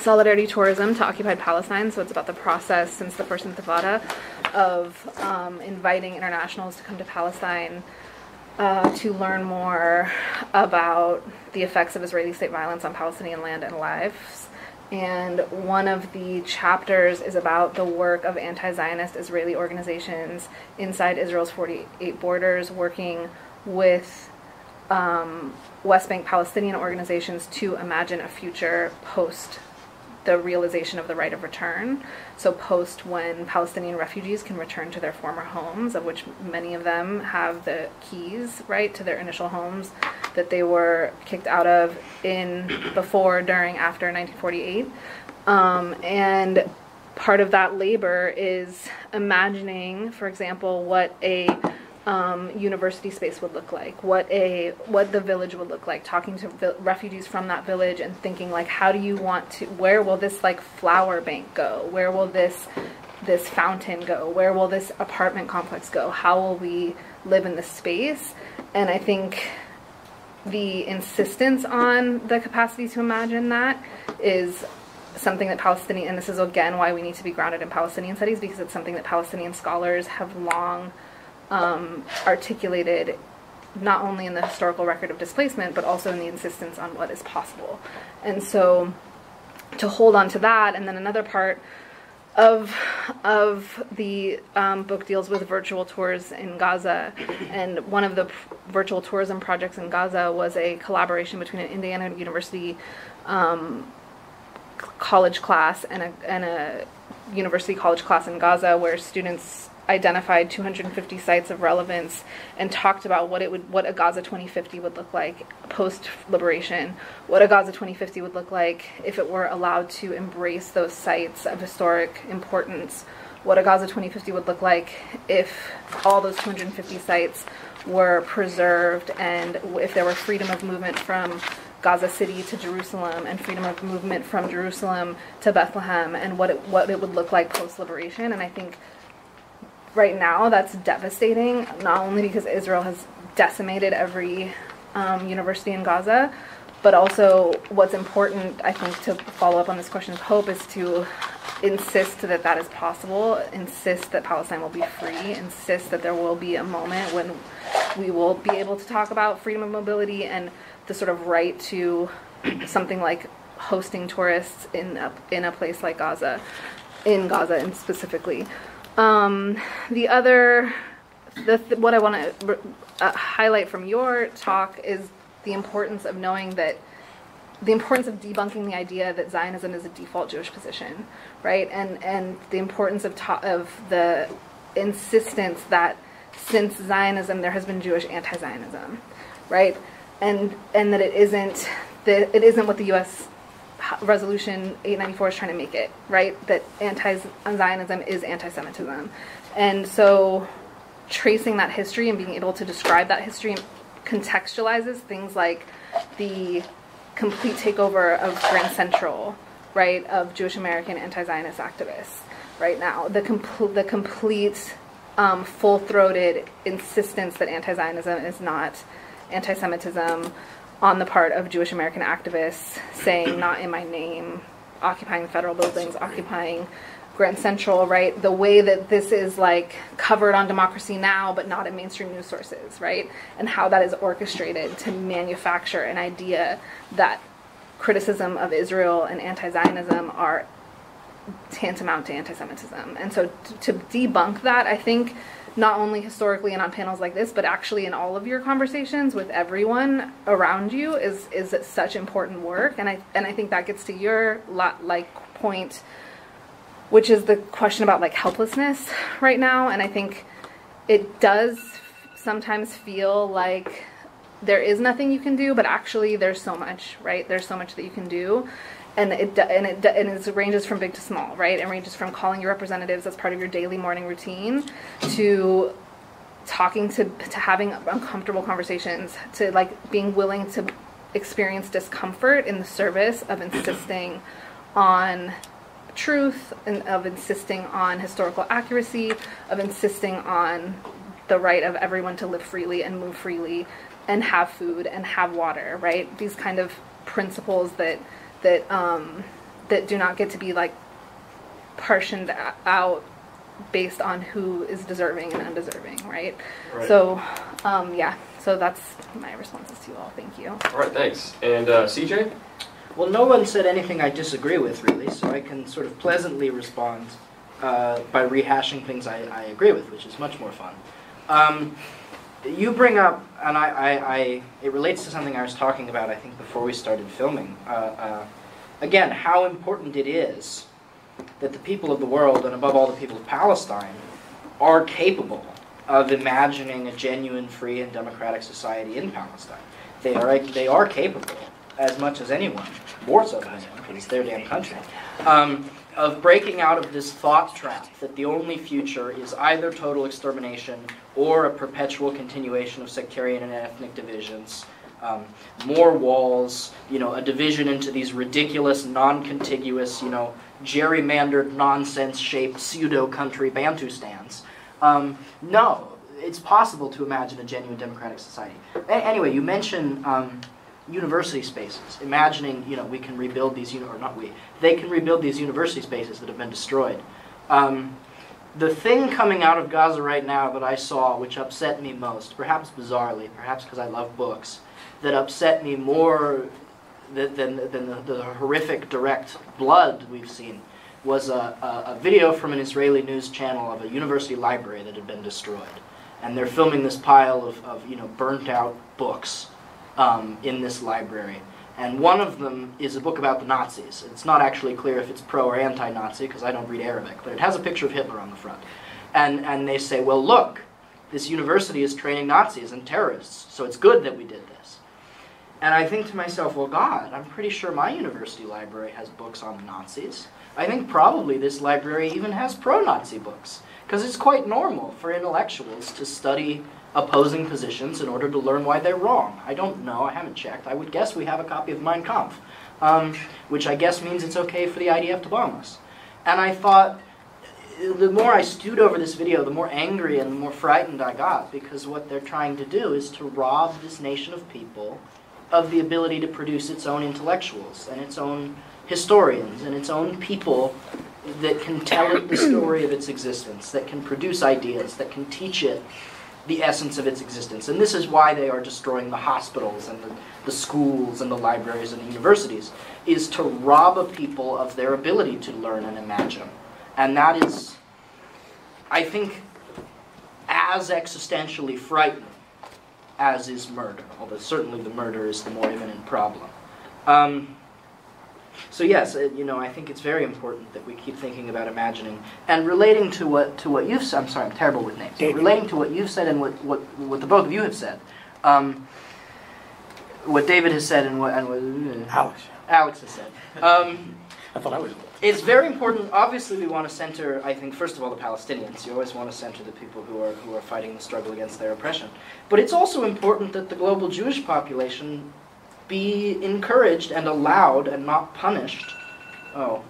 solidarity tourism to occupied Palestine. So it's about the process since the first Intifada of um, inviting internationals to come to Palestine uh, to learn more about the effects of Israeli state violence on Palestinian land and lives. And one of the chapters is about the work of anti Zionist Israeli organizations inside Israel's 48 borders, working with um, West Bank Palestinian organizations to imagine a future post the realization of the right of return. So, post when Palestinian refugees can return to their former homes, of which many of them have the keys, right, to their initial homes that they were kicked out of in before, during, after 1948. Um, and part of that labor is imagining, for example, what a um, university space would look like, what a what the village would look like. Talking to vi- refugees from that village and thinking like, how do you want to? Where will this like flower bank go? Where will this this fountain go? Where will this apartment complex go? How will we live in this space? And I think the insistence on the capacity to imagine that is something that Palestinian, and this is again why we need to be grounded in Palestinian studies because it's something that Palestinian scholars have long um, articulated not only in the historical record of displacement, but also in the insistence on what is possible. And so to hold on to that, and then another part of of the um, book deals with virtual tours in Gaza, and one of the virtual tourism projects in Gaza was a collaboration between an Indiana University um, college class and a and a university college class in Gaza, where students identified 250 sites of relevance and talked about what it would what a Gaza 2050 would look like post liberation what a Gaza 2050 would look like if it were allowed to embrace those sites of historic importance what a Gaza 2050 would look like if all those 250 sites were preserved and if there were freedom of movement from Gaza City to Jerusalem and freedom of movement from Jerusalem to Bethlehem and what it what it would look like post liberation and I think right now that's devastating, not only because Israel has decimated every um, university in Gaza, but also what's important, I think, to follow up on this question of hope is to insist that that is possible, insist that Palestine will be free, insist that there will be a moment when we will be able to talk about freedom of mobility and the sort of right to something like hosting tourists in a, in a place like Gaza, in Gaza and specifically. Um, the other, the th- what I want to uh, highlight from your talk is the importance of knowing that the importance of debunking the idea that Zionism is a default Jewish position, right? And and the importance of of the insistence that since Zionism there has been Jewish anti-Zionism, right? And and that it isn't the it isn't what the U.S. Resolution 894 is trying to make it, right? That anti-Zionism is anti-Semitism, and so tracing that history and being able to describe that history contextualizes things like the complete takeover of Grand Central, right, of Jewish American anti-Zionist activists right now. The complete, the complete um, full-throated insistence that anti-Zionism is not anti-Semitism on the part of Jewish American activists saying, not in my name, occupying the federal buildings, occupying Grand Central, right? The way that this is like covered on Democracy Now, but not in mainstream news sources, right? And how that is orchestrated to manufacture an idea that criticism of Israel and anti Zionism are tantamount to anti Semitism. And so to, to debunk that, I think not only historically and on panels like this, but actually in all of your conversations with everyone around you is is such important work. And I and I think that gets to your lot like point which is the question about like helplessness right now. And I think it does sometimes feel like there is nothing you can do, but actually there's so much, right? There's so much that you can do. And it and it and it ranges from big to small, right? It ranges from calling your representatives as part of your daily morning routine to talking to to having uncomfortable conversations to like being willing to experience discomfort in the service of insisting on truth and of insisting on historical accuracy of insisting on the right of everyone to live freely and move freely and have food and have water right these kind of principles that that um that do not get to be like partitioned out based on who is deserving and undeserving, right? Right. So, um, yeah. So that's my responses to you all. Thank you. All right, thanks. And uh, CJ? Well, no one said anything I disagree with, really, so I can sort of pleasantly respond uh, by rehashing things I, I agree with, which is much more fun. Um, you bring up, and I, I, I, it relates to something I was talking about, I think, before we started filming. Uh, uh, again, how important it is that the people of the world, and above all the people of Palestine, are capable of imagining a genuine, free, and democratic society in Palestine. They are, they are capable, as much as anyone, more so than anyone, it's their damn country, um, of breaking out of this thought trap that the only future is either total extermination or a perpetual continuation of sectarian and ethnic divisions. Um, more walls, you know, a division into these ridiculous, non-contiguous, you know, gerrymandered, nonsense-shaped pseudo-country Bantustans. Um, no, it's possible to imagine a genuine democratic society. A- anyway, you mentioned um, university spaces. Imagining, you know, we can rebuild these, or not we, they can rebuild these university spaces that have been destroyed. Um, the thing coming out of Gaza right now that I saw, which upset me most, perhaps bizarrely, perhaps because I love books, that upset me more than, than, than the, the horrific direct blood we've seen, was a, a, a video from an Israeli news channel of a university library that had been destroyed. And they're filming this pile of, of you know, burnt out books um, in this library. And one of them is a book about the Nazis. It's not actually clear if it's pro or anti Nazi because I don't read Arabic, but it has a picture of Hitler on the front. And, and they say, well, look, this university is training Nazis and terrorists, so it's good that we did this. And I think to myself, well, God, I'm pretty sure my university library has books on the Nazis. I think probably this library even has pro Nazi books. Because it's quite normal for intellectuals to study opposing positions in order to learn why they're wrong. I don't know, I haven't checked. I would guess we have a copy of Mein Kampf, um, which I guess means it's okay for the IDF to bomb us. And I thought, the more I stewed over this video, the more angry and the more frightened I got because what they're trying to do is to rob this nation of people of the ability to produce its own intellectuals and its own historians and its own people that can tell it the story of its existence, that can produce ideas, that can teach it the essence of its existence. And this is why they are destroying the hospitals and the, the schools and the libraries and the universities, is to rob a people of their ability to learn and imagine. And that is, I think, as existentially frightening as is murder, although certainly the murder is the more imminent problem. Um, so yes, uh, you know, I think it's very important that we keep thinking about imagining and relating to what to what you've said. I'm sorry, I'm terrible with names. But relating to what you've said and what what, what the both of you have said. Um, what David has said and what and what uh, Alex, Alex has said. Um, I thought I was. it's very important. Obviously, we want to center. I think first of all the Palestinians. You always want to center the people who are who are fighting the struggle against their oppression. But it's also important that the global Jewish population be encouraged and allowed and not punished. Oh,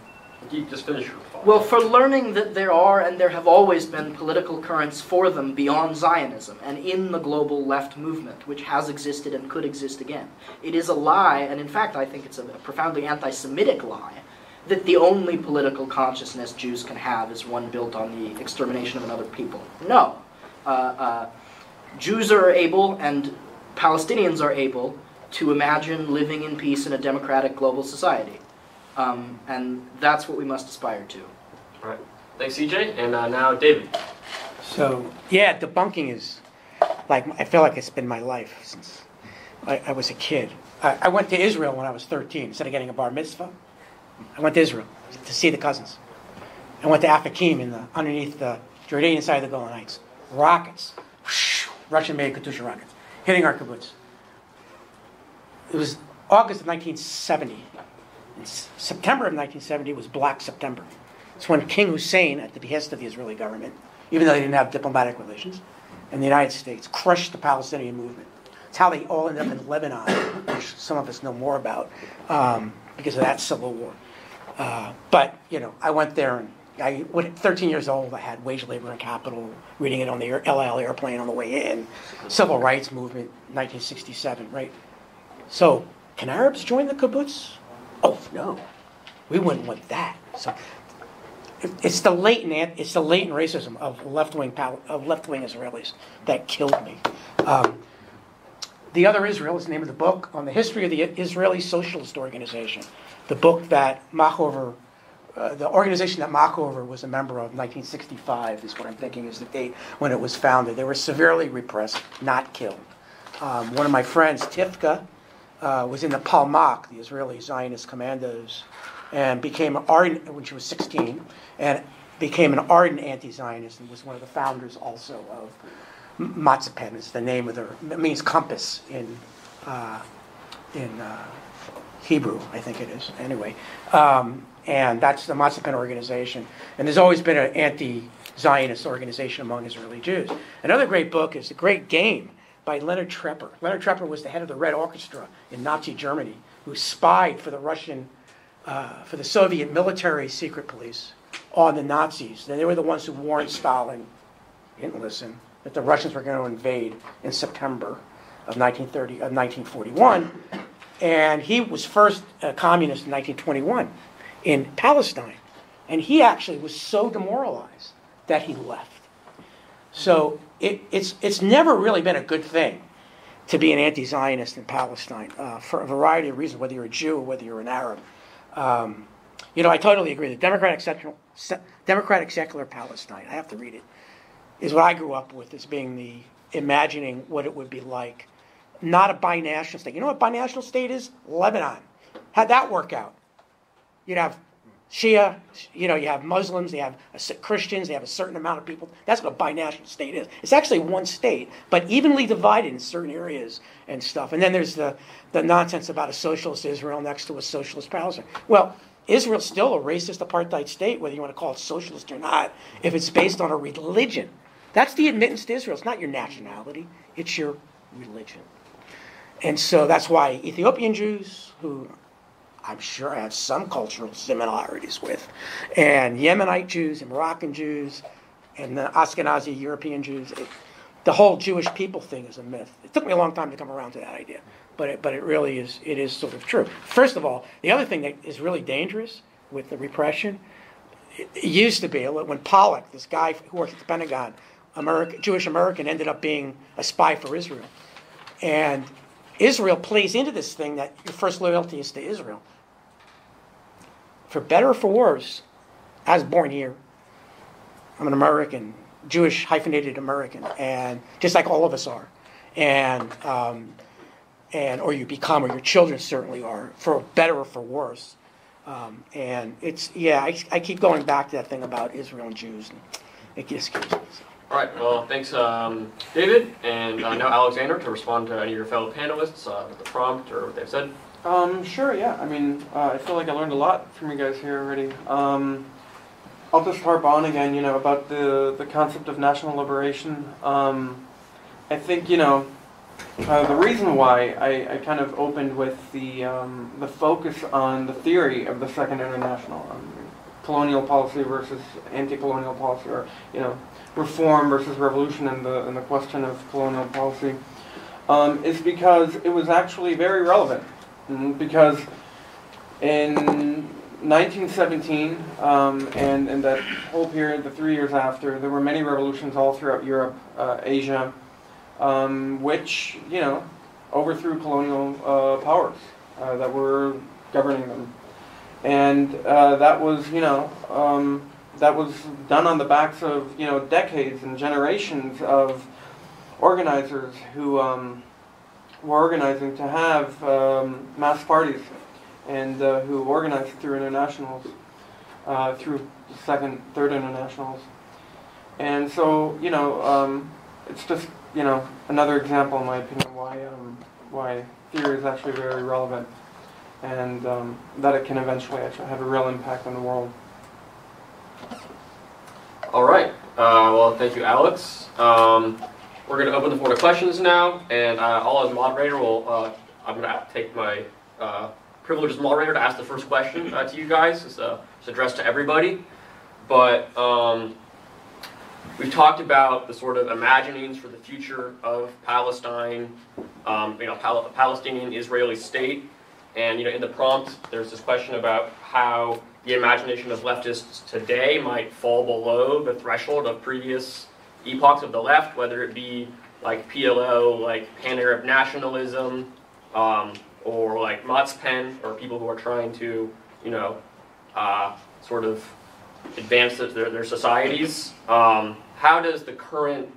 You just finish your thought. well, for learning that there are and there have always been political currents for them beyond Zionism and in the global left movement, which has existed and could exist again. It is a lie, and in fact, I think it's a profoundly anti Semitic lie, that the only political consciousness Jews can have is one built on the extermination of another people. No. Uh, uh, Jews are able and Palestinians are able to imagine living in peace in a democratic global society. Um, and that's what we must aspire to. Right. Thanks, CJ. And uh, now David. So yeah, debunking is like I feel like it's been my life since I, I was a kid. I, I went to Israel when I was 13 instead of getting a bar mitzvah. I went to Israel to see the cousins, I went to Afikim in the underneath the Jordanian side of the Golan Heights. Rockets, Russian-made Katyusha rockets, hitting our kibbutz. It was August of 1970. In S- September of 1970 was Black September. It's when King Hussein, at the behest of the Israeli government, even though they didn't have diplomatic relations, and the United States crushed the Palestinian movement. It's how they all ended up in Lebanon, which some of us know more about um, because of that civil war. Uh, but you know, I went there and I, when 13 years old, I had wage labor and capital, reading it on the El Al airplane on the way in, civil rights movement, 1967, right? So, can Arabs join the kibbutz? Oh no, we wouldn't want that. So, it's the latent it's the latent racism of left wing of left wing Israelis that killed me. Um, the Other Israel is the name of the book on the history of the Israeli Socialist Organization. The book that Machover, uh, the organization that Machover was a member of, 1965 is what I'm thinking is the date when it was founded. They were severely repressed, not killed. Um, one of my friends, Tifka, uh, was in the Palmach, the Israeli Zionist commandos, and became an ardent, when she was 16, and became an ardent anti-Zionist and was one of the founders also of Matzapen is the name of the, means compass in, uh, in uh, Hebrew, I think it is, anyway. Um, and that's the Matzapen organization. And there's always been an anti Zionist organization among Israeli Jews. Another great book is The Great Game by Leonard Trepper. Leonard Trepper was the head of the Red Orchestra in Nazi Germany, who spied for the Russian, uh, for the Soviet military secret police on the Nazis. They were the ones who warned Stalin, he didn't listen, that the Russians were going to invade in September of 1930 of 1941, and he was first a communist in 1921 in Palestine, and he actually was so demoralized that he left. So it, it's it's never really been a good thing to be an anti-Zionist in Palestine uh, for a variety of reasons, whether you're a Jew or whether you're an Arab. Um, you know, I totally agree. The democratic secular, se- democratic secular Palestine. I have to read it is what I grew up with as being the imagining what it would be like. Not a binational state. You know what a binational state is? Lebanon. How'd that work out? You'd have Shia, you know, you have Muslims, you have Christians, they have a certain amount of people. That's what a binational state is. It's actually one state, but evenly divided in certain areas and stuff. And then there's the, the nonsense about a socialist Israel next to a socialist Palestine. Well, Israel's still a racist apartheid state, whether you want to call it socialist or not, if it's based on a religion. That's the admittance to Israel. It's not your nationality, it's your religion. And so that's why Ethiopian Jews, who I'm sure I have some cultural similarities with, and Yemenite Jews and Moroccan Jews and the Ashkenazi European Jews, it, the whole Jewish people thing is a myth. It took me a long time to come around to that idea, but it, but it really is it is sort of true. First of all, the other thing that is really dangerous with the repression, it, it used to be when Pollard, this guy who worked at the Pentagon, Jewish American, ended up being a spy for Israel, and Israel plays into this thing that your first loyalty is to Israel. For better or for worse, I was born here. I'm an American, Jewish hyphenated American, and just like all of us are, and um, and or you become, or your children certainly are, for better or for worse. Um, and it's yeah, I, I keep going back to that thing about Israel and Jews, and it just. So. All right. Well, thanks, um, David, and uh, now Alexander to respond to any of your fellow panelists uh, with the prompt or what they've said. Um, sure, yeah. I mean, uh, I feel like I learned a lot from you guys here already. Um, I'll just harp on again, you know, about the, the concept of national liberation. Um, I think, you know, uh, the reason why I, I kind of opened with the, um, the focus on the theory of the Second International, um, colonial policy versus anti-colonial policy, or, you know, reform versus revolution and the, and the question of colonial policy, um, is because it was actually very relevant. Mm, because in 1917 um, and, and that whole period, the three years after, there were many revolutions all throughout Europe, uh, Asia, um, which, you know, overthrew colonial uh, powers uh, that were governing them. And uh, that was, you know, um, that was done on the backs of, you know, decades and generations of organizers who um, were organizing to have um, mass parties and uh, who organized through internationals. uh, through second, third internationals. And so, you know, um, it's just, you know, another example, in my opinion, why, um, why theory is actually very relevant and um, that it can eventually actually have a real impact on the world. All right. Uh, well, thank you, Alex. Um, we're going to open the floor to questions now, and uh, I'll, as moderator, will uh, I'm going to take my uh, privilege as moderator to ask the first question uh, to you guys. It's, uh, it's addressed to everybody, but um, we've talked about the sort of imaginings for the future of Palestine, um, you know, Pal- Palestinian-Israeli state, and you know, in the prompt, there's this question about how the imagination of leftists today might fall below the threshold of previous epochs of the left, whether it be like PLO, like pan-Arab nationalism, um, or like Matzpen, or people who are trying to, you know, uh, sort of advance their, their societies. Um, how does the current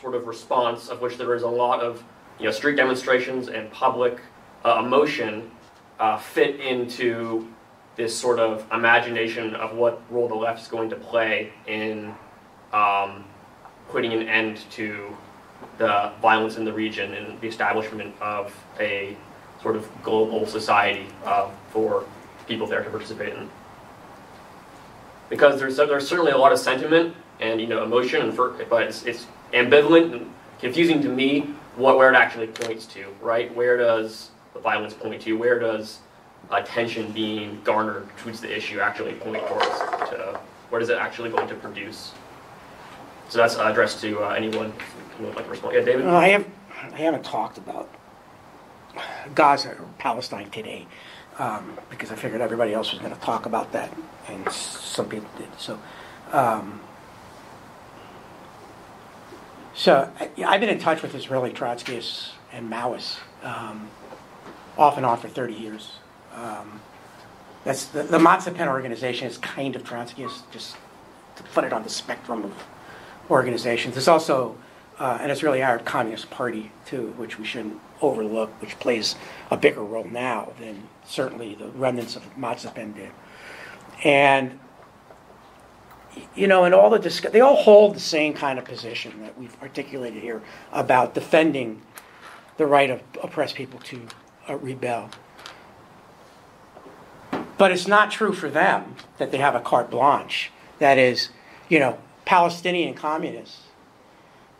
sort of response, of which there is a lot of, you know, street demonstrations and public uh, emotion, uh, fit into this sort of imagination of what role the left is going to play in um, putting an end to the violence in the region and the establishment of a sort of global society uh, for people there to participate in. Because there's, there's certainly a lot of sentiment and you know emotion, and for, but it's, it's ambivalent and confusing to me what where it actually points to, right? Where does the violence point to? Where does attention being garnered towards the issue actually point towards? To what is it actually going to produce? So that's addressed to uh, anyone who would like to respond. Yeah, David. Well, I have I haven't talked about Gaza or Palestine today um, because I figured everybody else was going to talk about that, and some people did. So. Um, so I, I've been in touch with Israeli Trotskyists and Maoists um, off and on for 30 years. Um, that's the, the Matzah organization is kind of Trotskyist, just to put it on the spectrum of organizations. There's also uh, an Israeli Arab Communist Party, too, which we shouldn't overlook, which plays a bigger role now than certainly the remnants of Matzah did. And, you know, in all the discuss- they all hold the same kind of position that we've articulated here about defending the right of oppressed people to uh, rebel. But it's not true for them that they have a carte blanche. That is, you know, Palestinian communists,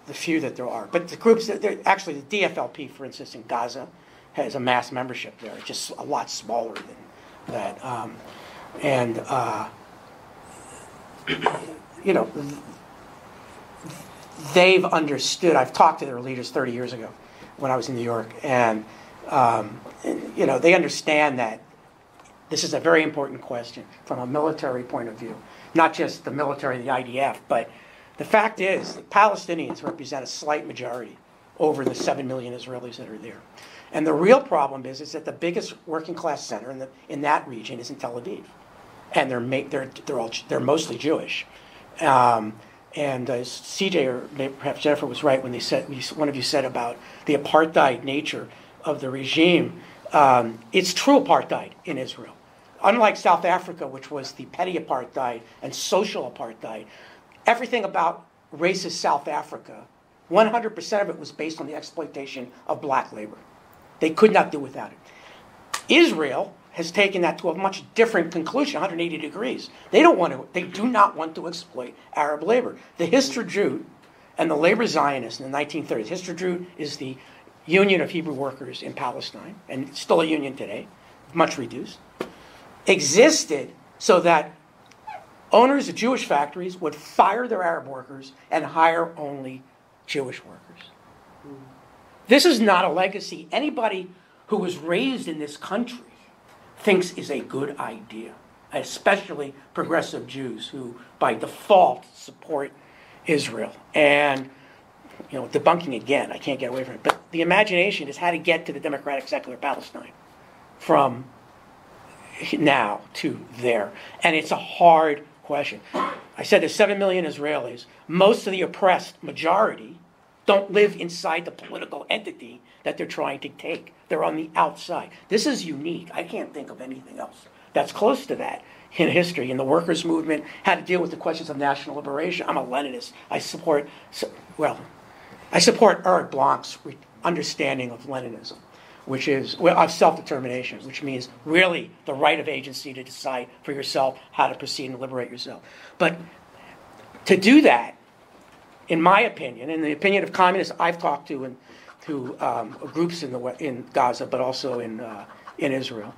the few that there are. But the groups that actually the DFLP, for instance, in Gaza, has a mass membership there, just a lot smaller than that. Um, and uh, you know, they've understood. I've talked to their leaders 30 years ago when I was in New York, and um, you know, they understand that this is a very important question from a military point of view, not just the military, the IDF, but the fact is that Palestinians represent a slight majority over the 7 million Israelis that are there. And the real problem is, is that the biggest working class center in, the, in that region is in Tel Aviv. And they're, ma- they're, they're, all, they're mostly Jewish. Um, and uh, CJ, or perhaps Jennifer was right when they said, one of you said about the apartheid nature of the regime. Um, it's true apartheid in Israel. Unlike South Africa, which was the petty apartheid and social apartheid, everything about racist South Africa, 100% of it was based on the exploitation of black labor. They could not do without it. Israel has taken that to a much different conclusion, 180 degrees. They don't want to, they do not want to exploit Arab labor. The Histadrut and the labor Zionists in the 1930s, Histadrut is the Union of Hebrew Workers in Palestine, and still a union today, much reduced, existed so that owners of Jewish factories would fire their Arab workers and hire only Jewish workers. This is not a legacy anybody who was raised in this country thinks is a good idea, especially progressive Jews who, by default, support Israel. And you know, debunking again. I can't get away from it. But the imagination is how to get to the democratic secular Palestine from now to there. And it's a hard question. I said there's 7 million Israelis. Most of the oppressed majority don't live inside the political entity that they're trying to take. They're on the outside. This is unique. I can't think of anything else that's close to that in history. And the workers' movement had to deal with the questions of national liberation. I'm a Leninist. I support, well, I support Eric Blanc's understanding of Leninism, which is well, of self-determination, which means really the right of agency to decide for yourself how to proceed and liberate yourself. But to do that, in my opinion, in the opinion of communists I've talked to and to um, groups in the in Gaza, but also in uh, in Israel,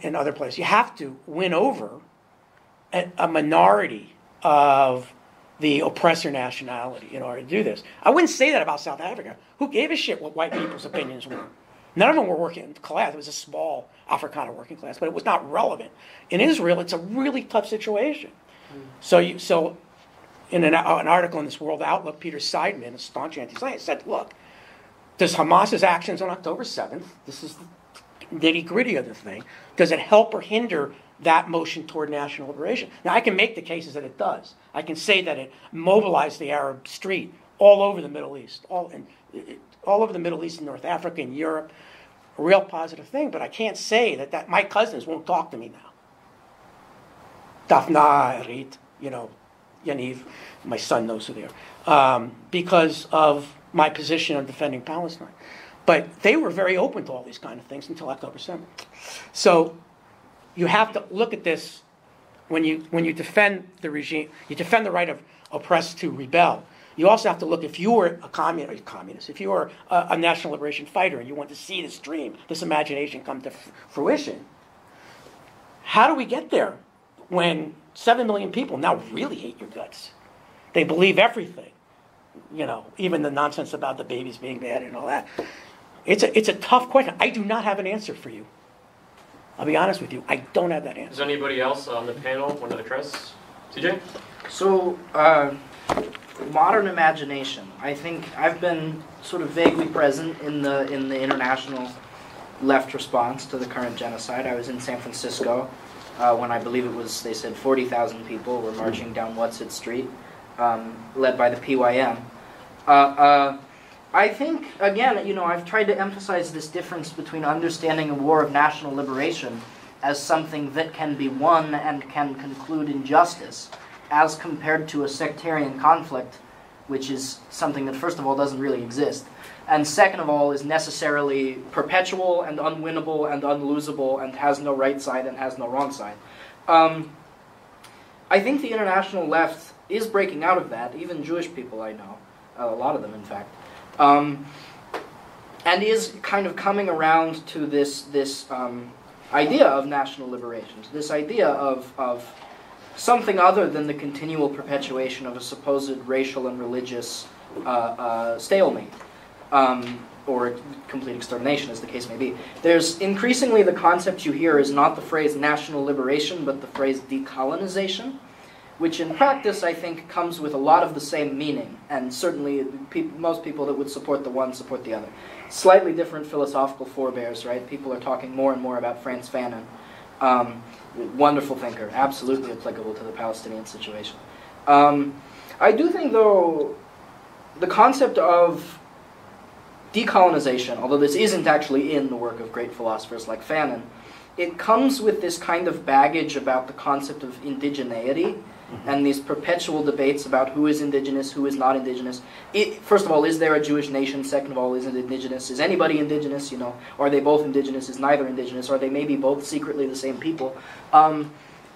in other places, you have to win over a, a minority of the oppressor nationality in order to do this. I wouldn't say that about South Africa. Who gave a shit what white people's opinions were? None of them were working class. It was a small Afrikaner working class, but it was not relevant. In Israel, it's a really tough situation. So, you, so in an, uh, an article in this World Outlook, Peter Seidman, a staunch anti-Zionist, said, "Look, does Hamas's actions on October 7th, this is the nitty gritty of the thing, does it help or hinder that motion toward national liberation. Now, I can make the cases that it does. I can say that it mobilized the Arab street all over the Middle East, all, in, all over the Middle East and North Africa and Europe. A real positive thing, but I can't say that, that my cousins won't talk to me now. Dafna, Rit, you know, Yaniv, my son knows who they are, um, because of my position on defending Palestine. But they were very open to all these kind of things until October 7th. So you have to look at this when you when you defend the regime, you defend the right of oppressed to rebel. You also have to look if you were a communist, communist if you were a, a, national liberation fighter and you want to see this dream, this imagination come to f- fruition. How do we get there when seven million people now really hate your guts? They believe everything, you know, even the nonsense about the babies being bad and all that. It's a, it's a tough question. I do not have an answer for you. I'll be honest with you, I don't have that answer. Does anybody else on the panel want to address? CJ? So, uh, modern imagination. I think I've been sort of vaguely present in the in the international left response to the current genocide. I was in San Francisco uh, when I believe it was they said 40,000 people were marching down What's It Street, um, led by the PYM. Uh, uh I think, again, you know, I've tried to emphasize this difference between understanding a war of national liberation as something that can be won and can conclude in justice, as compared to a sectarian conflict, which is something that, first of all, doesn't really exist, and second of all, is necessarily perpetual and unwinnable and unlosable and has no right side and has no wrong side. Um, I think the international left is breaking out of that, even Jewish people I know, a lot of them, in fact. Um, and is kind of coming around to this this um, idea of national liberations, this idea of, of something other than the continual perpetuation of a supposed racial and religious uh, uh, stalemate, um, or complete extermination, as the case may be. There's increasingly the concept you hear is not the phrase national liberation, but the phrase decolonization which in practice I think comes with a lot of the same meaning, and certainly pe- most people that would support the one support the other. Slightly different philosophical forebears, right? People are talking more and more about Frantz Fanon. Um, wonderful thinker, absolutely applicable to the Palestinian situation. Um, I do think, though, the concept of decolonization, although this isn't actually in the work of great philosophers like Fanon, it comes with this kind of baggage about the concept of indigeneity. And these perpetual debates about who is indigenous, who is not indigenous. It, first of all, is there a Jewish nation? Second of all, is it indigenous? Is anybody indigenous? You know, are they both indigenous? Is neither indigenous? Are they maybe both secretly the same people? Um,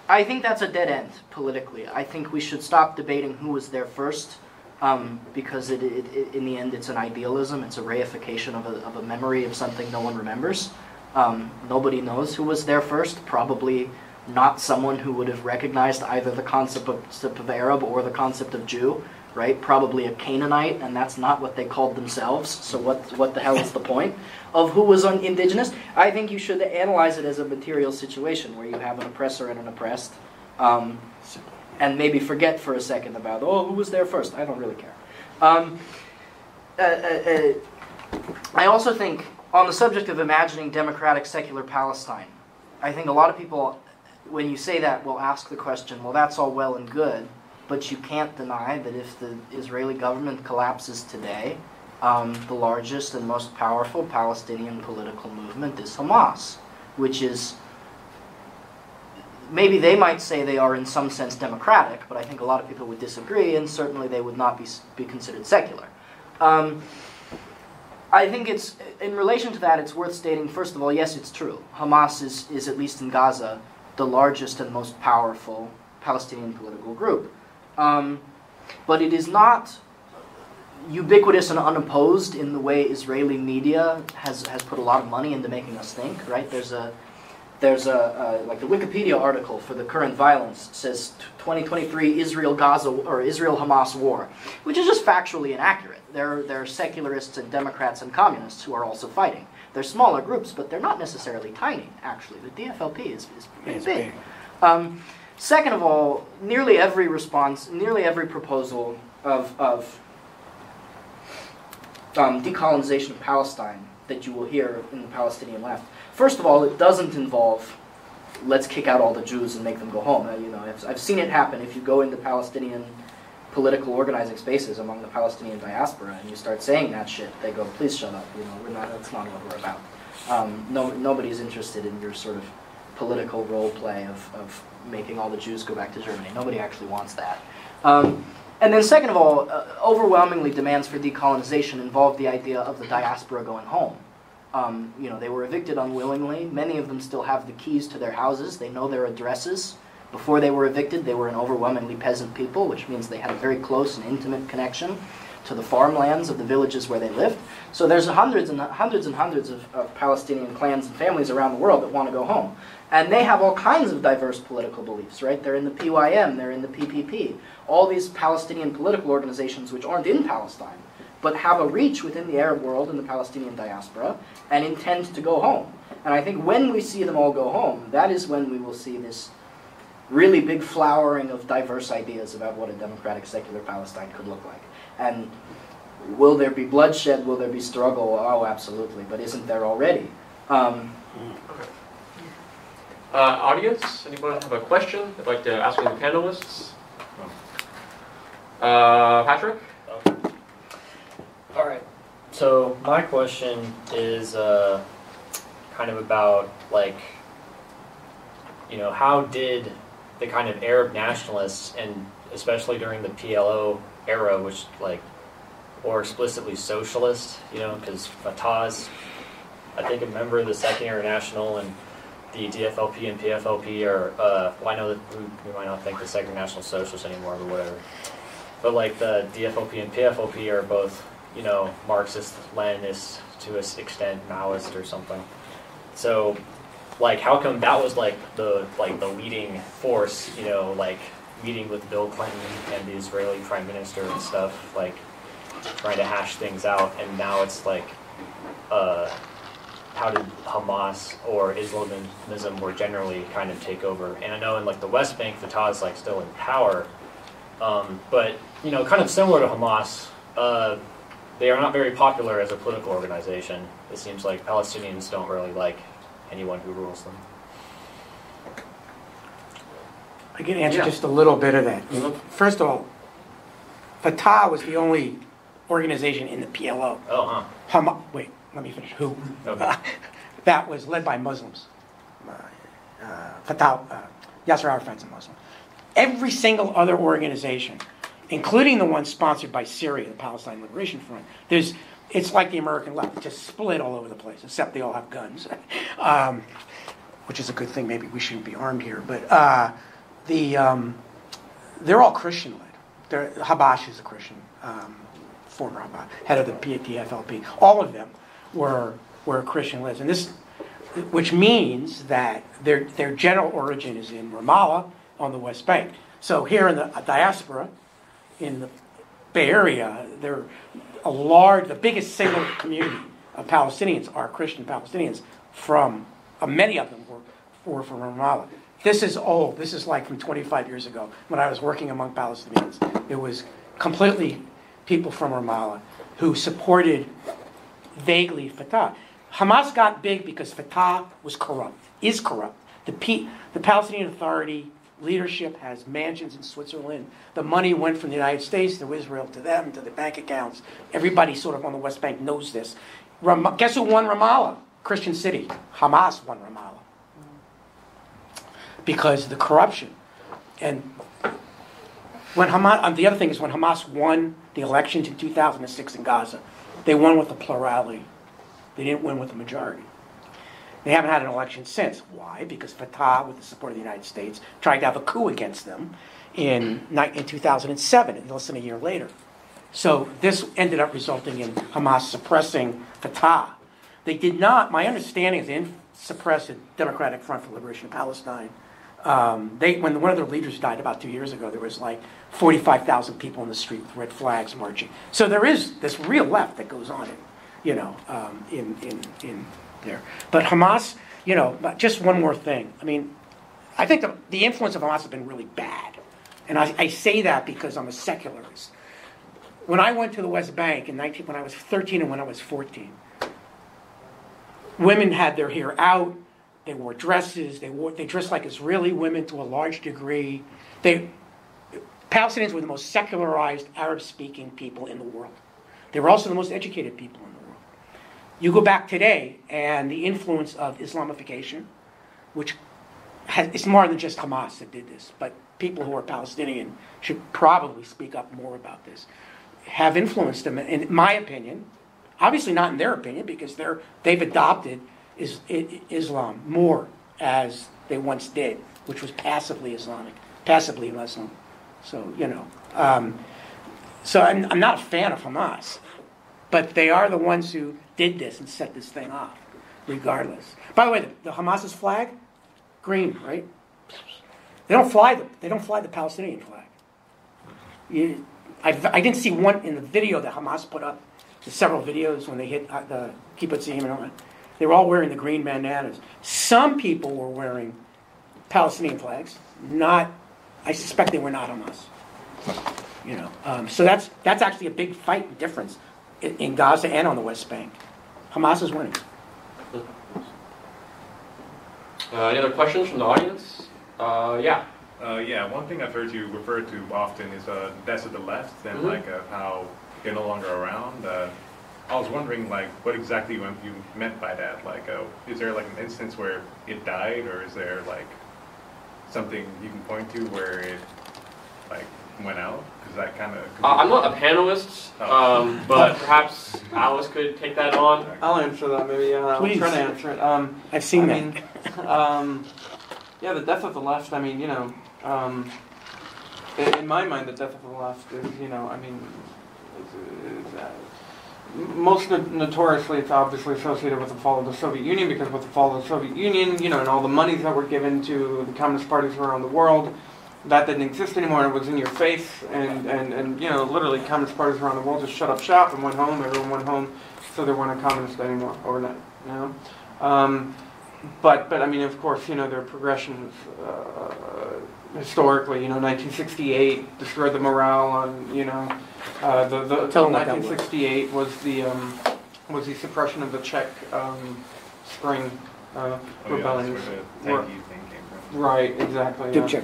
I think that's a dead end politically. I think we should stop debating who was there first. Um, because it, it, in the end, it's an idealism. It's a reification of a, of a memory of something no one remembers. Um, nobody knows who was there first. Probably not someone who would have recognized either the concept of, Arab or the concept of Jew, right? Probably a Canaanite, and that's not what they called themselves. So what what the hell is the point of who was an indigenous? I think you should analyze it as a material situation where you have an oppressor and an oppressed, um, and maybe forget for a second about oh who was there first. I don't really care. Um, uh, uh, uh, I also think on the subject of imagining democratic secular Palestine, I think a lot of people when you say that, we'll ask the question, well, that's all well and good, but you can't deny that if the Israeli government collapses today, um, the largest and most powerful Palestinian political movement is Hamas, which is maybe they might say they are in some sense democratic, but I think a lot of people would disagree, and certainly they would not be, be considered secular. Um, I think it's, in relation to that, it's worth stating, first of all, yes, it's true. Hamas is, is at least in Gaza, the largest and most powerful Palestinian political group. Um, but it is not ubiquitous and unopposed in the way Israeli media has, has put a lot of money into making us think, right? There's a, there's a, like the Wikipedia article for the current violence says 2023 Israel Gaza or Israel Hamas war, which is just factually inaccurate. There, there are secularists and Democrats and communists who are also fighting. They're smaller groups, but they're not necessarily tiny. Actually, the DFLP is, is pretty It's big. big. Um, second of all, nearly every response, nearly every proposal of, of um, decolonization of Palestine that you will hear in the Palestinian left. First of all, it doesn't involve let's kick out all the Jews and make them go home. Uh, you know, I've, I've seen it happen. If you go into Palestinian political organizing spaces among the Palestinian diaspora and you start saying that shit, they go, please shut up. You know, we're not. That's not what we're about. Um, no, nobody's interested in your sort of political role play of, of making all the Jews go back to Germany. Nobody actually wants that. Um, and then, second of all, uh, overwhelmingly demands for decolonization involve the idea of the diaspora going home. Um, you know, they were evicted unwillingly. Many of them still have the keys to their houses. They know their addresses. Before they were evicted, they were an overwhelmingly peasant people, which means they had a very close and intimate connection to the farmlands of the villages where they lived. So there's hundreds and hundreds and hundreds of, of Palestinian clans and families around the world that want to go home. And they have all kinds of diverse political beliefs, right? They're in the PYM, they're in the PPP. All these Palestinian political organizations which aren't in Palestine, but have a reach within the Arab world and the Palestinian diaspora and intend to go home. And I think when we see them all go home, that is when we will see this really big flowering of diverse ideas about what a democratic secular Palestine could look like. And will there be bloodshed? Will there be struggle? Oh, absolutely. But isn't there already? Um, Uh, audience, anyone have a question they'd like to ask the panelists? Uh, Patrick? All right. So my question is uh, kind of about like, you know, how did the kind of Arab nationalists and especially during the PLO era, which like, or explicitly socialist, you know, because Fatah's, I think, a member of the Second International and the DFLP and PFLP are, uh, well, I know that we, we might not think the Second National Socialists anymore, but whatever. But like the DFLP and PFLP are both, you know, Marxist, Leninist, to an extent, Maoist or something. So, like, how come that was like the like the leading force, you know, like meeting with Bill Clinton and the Israeli Prime Minister and stuff, like trying to hash things out, and now it's like, uh, how did Hamas or Islamism more generally kind of take over? And I know in like the West Bank, Fatah is like still in power, um, but you know, kind of similar to Hamas, uh, they are not very popular as a political organization. It seems like Palestinians don't really like anyone who rules them. I can answer Yeah. just a little bit of that. Mhm. First of all, Fatah was the only organization in the PLO. Oh, huh. Hama, wait, let me finish. Who? Okay. that was led by Muslims. Uh, uh, Fatah, uh, Yasser Arafat's a Muslim. Every single other organization, including the one sponsored by Syria, the Palestine Liberation Front, there's, it's like the American left, just split all over the place, except they all have guns, um, which is a good thing. Maybe we shouldn't be armed here, but uh, the um, they're all Christian led. Habash is a Christian, um, former Habash, head of the PTFLP. All of them were were Christian led, and this, which means that their their general origin is in Ramallah on the West Bank. So here in the diaspora, in the Bay Area, they're a large, the biggest single community of Palestinians are Christian Palestinians from, uh, many of them were, were from Ramallah. This is old. This is like from 25 years ago when I was working among Palestinians. It was completely people from Ramallah who supported vaguely Fatah. Hamas got big because Fatah was corrupt, is corrupt. The, P, the Palestinian Authority leadership has mansions in Switzerland. The money went from the United States to Israel to them, to the bank accounts. Everybody sort of on the West Bank knows this. Ram- guess who won Ramallah? Christian city. Hamas won Ramallah. Because of the corruption. And when Hamas, the other thing is when Hamas won the elections in 2006 in Gaza, they won with a plurality. They didn't win with a majority. They haven't had an election since. Why? Because Fatah, with the support of the United States, tried to have a coup against them in, in 2007, and less than a year later. So this ended up resulting in Hamas suppressing Fatah. They did not, my understanding is they didn't suppress the Democratic Front for Liberation of Palestine. Um, they, when one of their leaders died about two years ago, there was like 45,000 people in the street with red flags marching. So there is this real left that goes on, in, you know, um, in, in, in there. But Hamas, you know, just one more thing. I mean, I think the, the influence of Hamas has been really bad. And I, I say that because I'm a secularist. When I went to the West Bank in 19, when I was 13 and when I was 14, women had their hair out. They wore dresses. They wore they dressed like Israeli women to a large degree. They Palestinians were the most secularized Arab-speaking people in the world. They were also the most educated people. You go back today, and the influence of Islamification, which has, it's more than just Hamas that did this, but people who are Palestinian should probably speak up more about this, have influenced them. In my opinion, obviously not in their opinion, because they're they've adopted is, Islam more as they once did, which was passively Islamic, passively Muslim. So you know, um, so I'm, I'm not a fan of Hamas, but they are the ones who did this and set this thing off, regardless. By the way, the, the Hamas's flag, green, right? They don't fly the they don't fly the Palestinian flag. You, I, I didn't see one in the video that Hamas put up. The several videos when they hit uh, the kibbutzim and all that. They were all wearing the green bandanas. Some people were wearing Palestinian flags. Not, I suspect they were not Hamas. You know, um, so that's that's actually a big fight difference in, in Gaza and on the West Bank. Hamas is winning. Uh, any other questions from the audience? Uh, yeah. Uh, yeah, one thing I've heard you refer to often is uh, deaths of the left and Mhm. like uh, how they're no longer around. Uh, I was wondering like what exactly you, you meant by that. Like, uh, is there like an instance where it died, or is there like something you can point to where it like went out? Because that kind of. Uh, I'm not a panelist, um, but perhaps Alice could take that on. I'll answer that maybe. Yeah, I'll Please. try to answer it. Um, I've seen I that. mean, um, yeah, the death of the left. I mean, you know, um, in, in my mind, the death of the left is, you know, I mean, is, is, uh, most no- notoriously, it's obviously associated with the fall of the Soviet Union because with the fall of the Soviet Union, you know, and all the monies that were given to the communist parties around the world, that didn't exist anymore. and It was in your face, and, and, and you know, literally, communist parties around the world just shut up shop and went home. Everyone went home, so there weren't a communist anymore overnight. You know. Um, but but I mean, of course, you know their progression is, uh, historically. You know, 1968 destroyed the morale on you know uh, the the Tell 'em what was. 1968 was the um, was the suppression of the Czech um, Spring uh, Oh, yeah, that's rebellions. where the tanky thing came from. Right, exactly. yeah.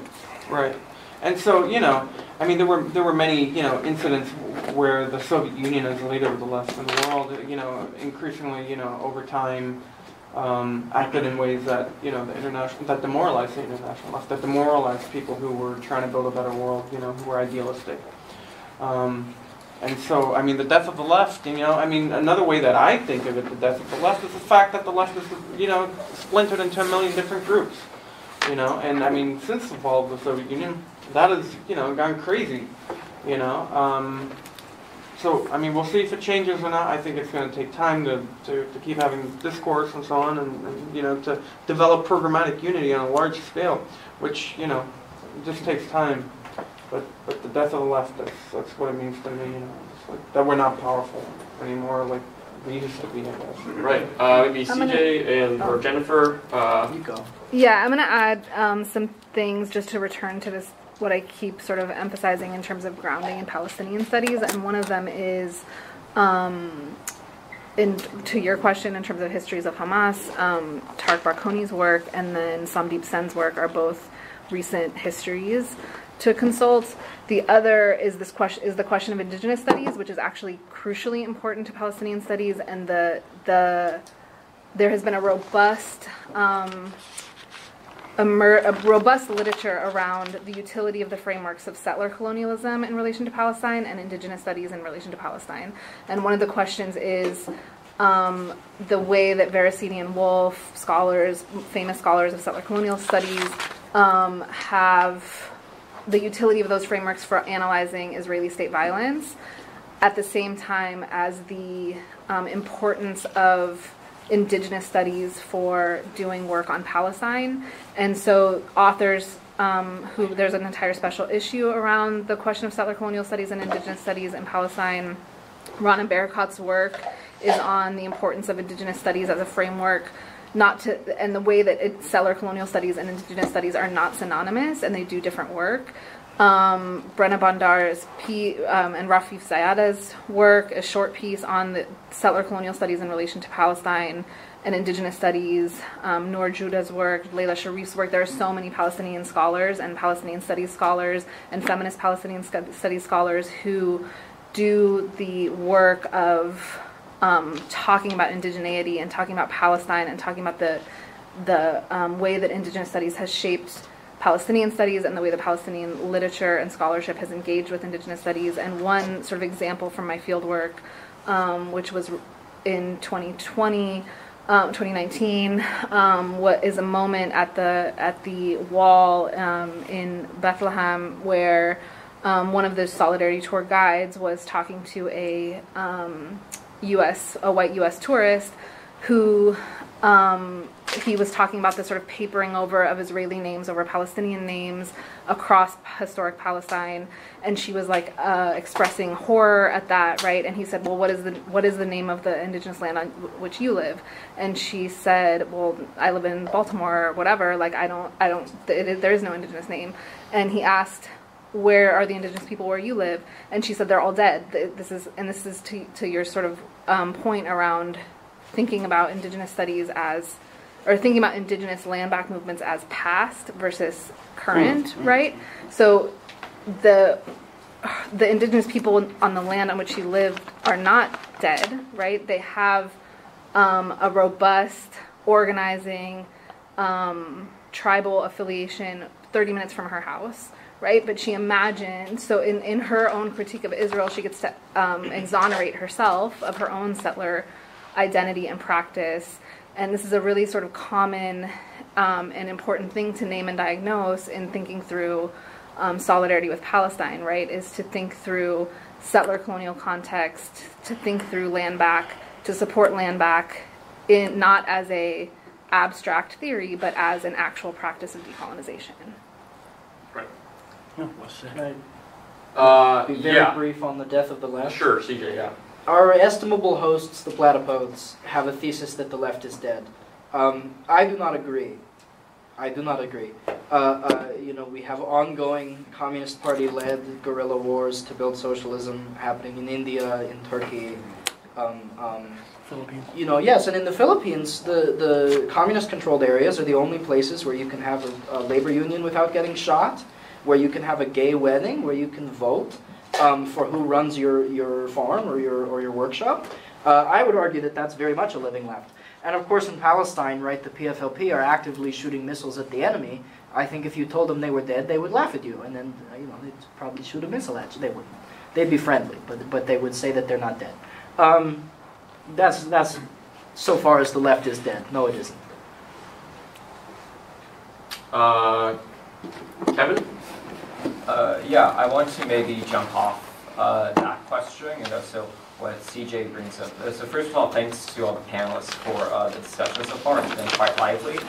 Right. And so, you know, I mean, there were there were many, you know, incidents where the Soviet Union, as the leader of the left in the world, you know, increasingly, you know, over time, um, acted in ways that, you know, the international that demoralized the international left, that demoralized people who were trying to build a better world, you know, who were idealistic. Um, and so, I mean, the death of the left, you know, I mean, another way that I think of it, the death of the left, is the fact that the left is, you know, splintered into a million different groups. You know, and I mean, since the fall of the Soviet Union, that has, you know, gone crazy. You know, um, so I mean, we'll see if it changes or not. I think it's going to take time to, to, to keep having discourse and so on, and, and you know, to develop programmatic unity on a large scale, which you know, just takes time. But but the death of the left, that's that's what it means to me. You know, like that we're not powerful anymore, like we used to be. I. Right. Uh, maybe I'm gonna- CJ and or Jennifer. Uh, You go. Yeah, I'm gonna add um, some things just to return to this what I keep sort of emphasizing in terms of grounding in Palestinian studies, and one of them is, um, in to your question in terms of histories of Hamas, um, Tareq Baconi's work and then Somdeep Sen's work are both recent histories to consult. The other is this question is the question of indigenous studies, which is actually crucially important to Palestinian studies, and the the there has been a robust um, emer- a robust literature around the utility of the frameworks of settler colonialism in relation to Palestine and indigenous studies in relation to Palestine. And one of the questions is um, the way that Veracini and Wolfe, scholars, famous scholars of settler colonial studies, um, have the utility of those frameworks for analyzing Israeli state violence at the same time as the um, importance of indigenous studies for doing work on Palestine. And so, authors um, who there's an entire special issue around the question of settler colonial studies and indigenous studies in Palestine. Rana Barakat work is on the importance of indigenous studies as a framework not to and the way that it, settler colonial studies and indigenous studies are not synonymous and they do different work um, Brenna Bhandar's P, um, and Rafeef Ziadah's work, a short piece on the settler colonial studies in relation to Palestine and indigenous studies, um, Nour Joudah's work, Leila Sharif's work. There are so many Palestinian scholars and Palestinian studies scholars and feminist Palestinian studies scholars who do the work of um, talking about indigeneity and talking about Palestine and talking about the the um, way that indigenous studies has shaped Palestinian studies and the way the Palestinian literature and scholarship has engaged with indigenous studies. And one sort of example from my field work, um, which was in 2020. Um, 2019 um, what is a moment at the at the wall um, in Bethlehem where um, one of the solidarity tour guides was talking to a U.S. A white U.S. tourist who um, he was talking about the sort of papering over of Israeli names over Palestinian names across historic Palestine, and she was like uh, expressing horror at that, right? And he said, "Well, what is the what is the name of the indigenous land on which you live?" And she said, "Well, I live in Baltimore or whatever. Like, I don't, I don't. It, there is no indigenous name." And he asked, "Where are the indigenous people where you live?" And she said, "They're all dead." This is, and this is to to your sort of um, point around thinking about indigenous studies as or thinking about indigenous land back movements as past versus current, mm-hmm. right? So the the indigenous people on the land on which she lived are not dead, right? They have um, a robust organizing um, tribal affiliation 30 minutes from her house, right? But she imagined, so in, in her own critique of Israel, she gets to um, exonerate herself of her own settler identity and practice. And this is a really sort of common um, and important thing to name and diagnose in thinking through um, solidarity with Palestine, right? Is to think through settler colonial context, to think through land back, to support land back, in not as a abstract theory, but as an actual practice of decolonization. Right. What's Can Uh, be very yeah. brief on the death of the left? Sure, CJ. Yeah. Our estimable hosts, the platypodes, have a thesis that the left is dead. Um, I do not agree. I do not agree. Uh, uh, you know, we have ongoing Communist Party-led guerrilla wars to build socialism happening in India, in Turkey. Um, um, Philippines. you know, yes, and in the Philippines, the, the communist-controlled areas are the only places where you can have a, a labor union without getting shot, where you can have a gay wedding, where you can vote um, for who runs your, your farm or your, or your workshop, uh, I would argue that that's very much a living left. And of course, in Palestine, right, the PFLP are actively shooting missiles at the enemy. I think if you told them they were dead, they would laugh at you, and then uh, you know they'd probably shoot a missile at you. They wouldn't. They'd be friendly, but but they would say that they're not dead. Um, that's that's so far as the left is dead. No, it isn't. Uh, Kevin. Uh, yeah, I want to maybe jump off uh, that question and also what CJ brings up. Uh, so first of all, thanks to all the panelists for uh, the discussion so far. It's been quite lively.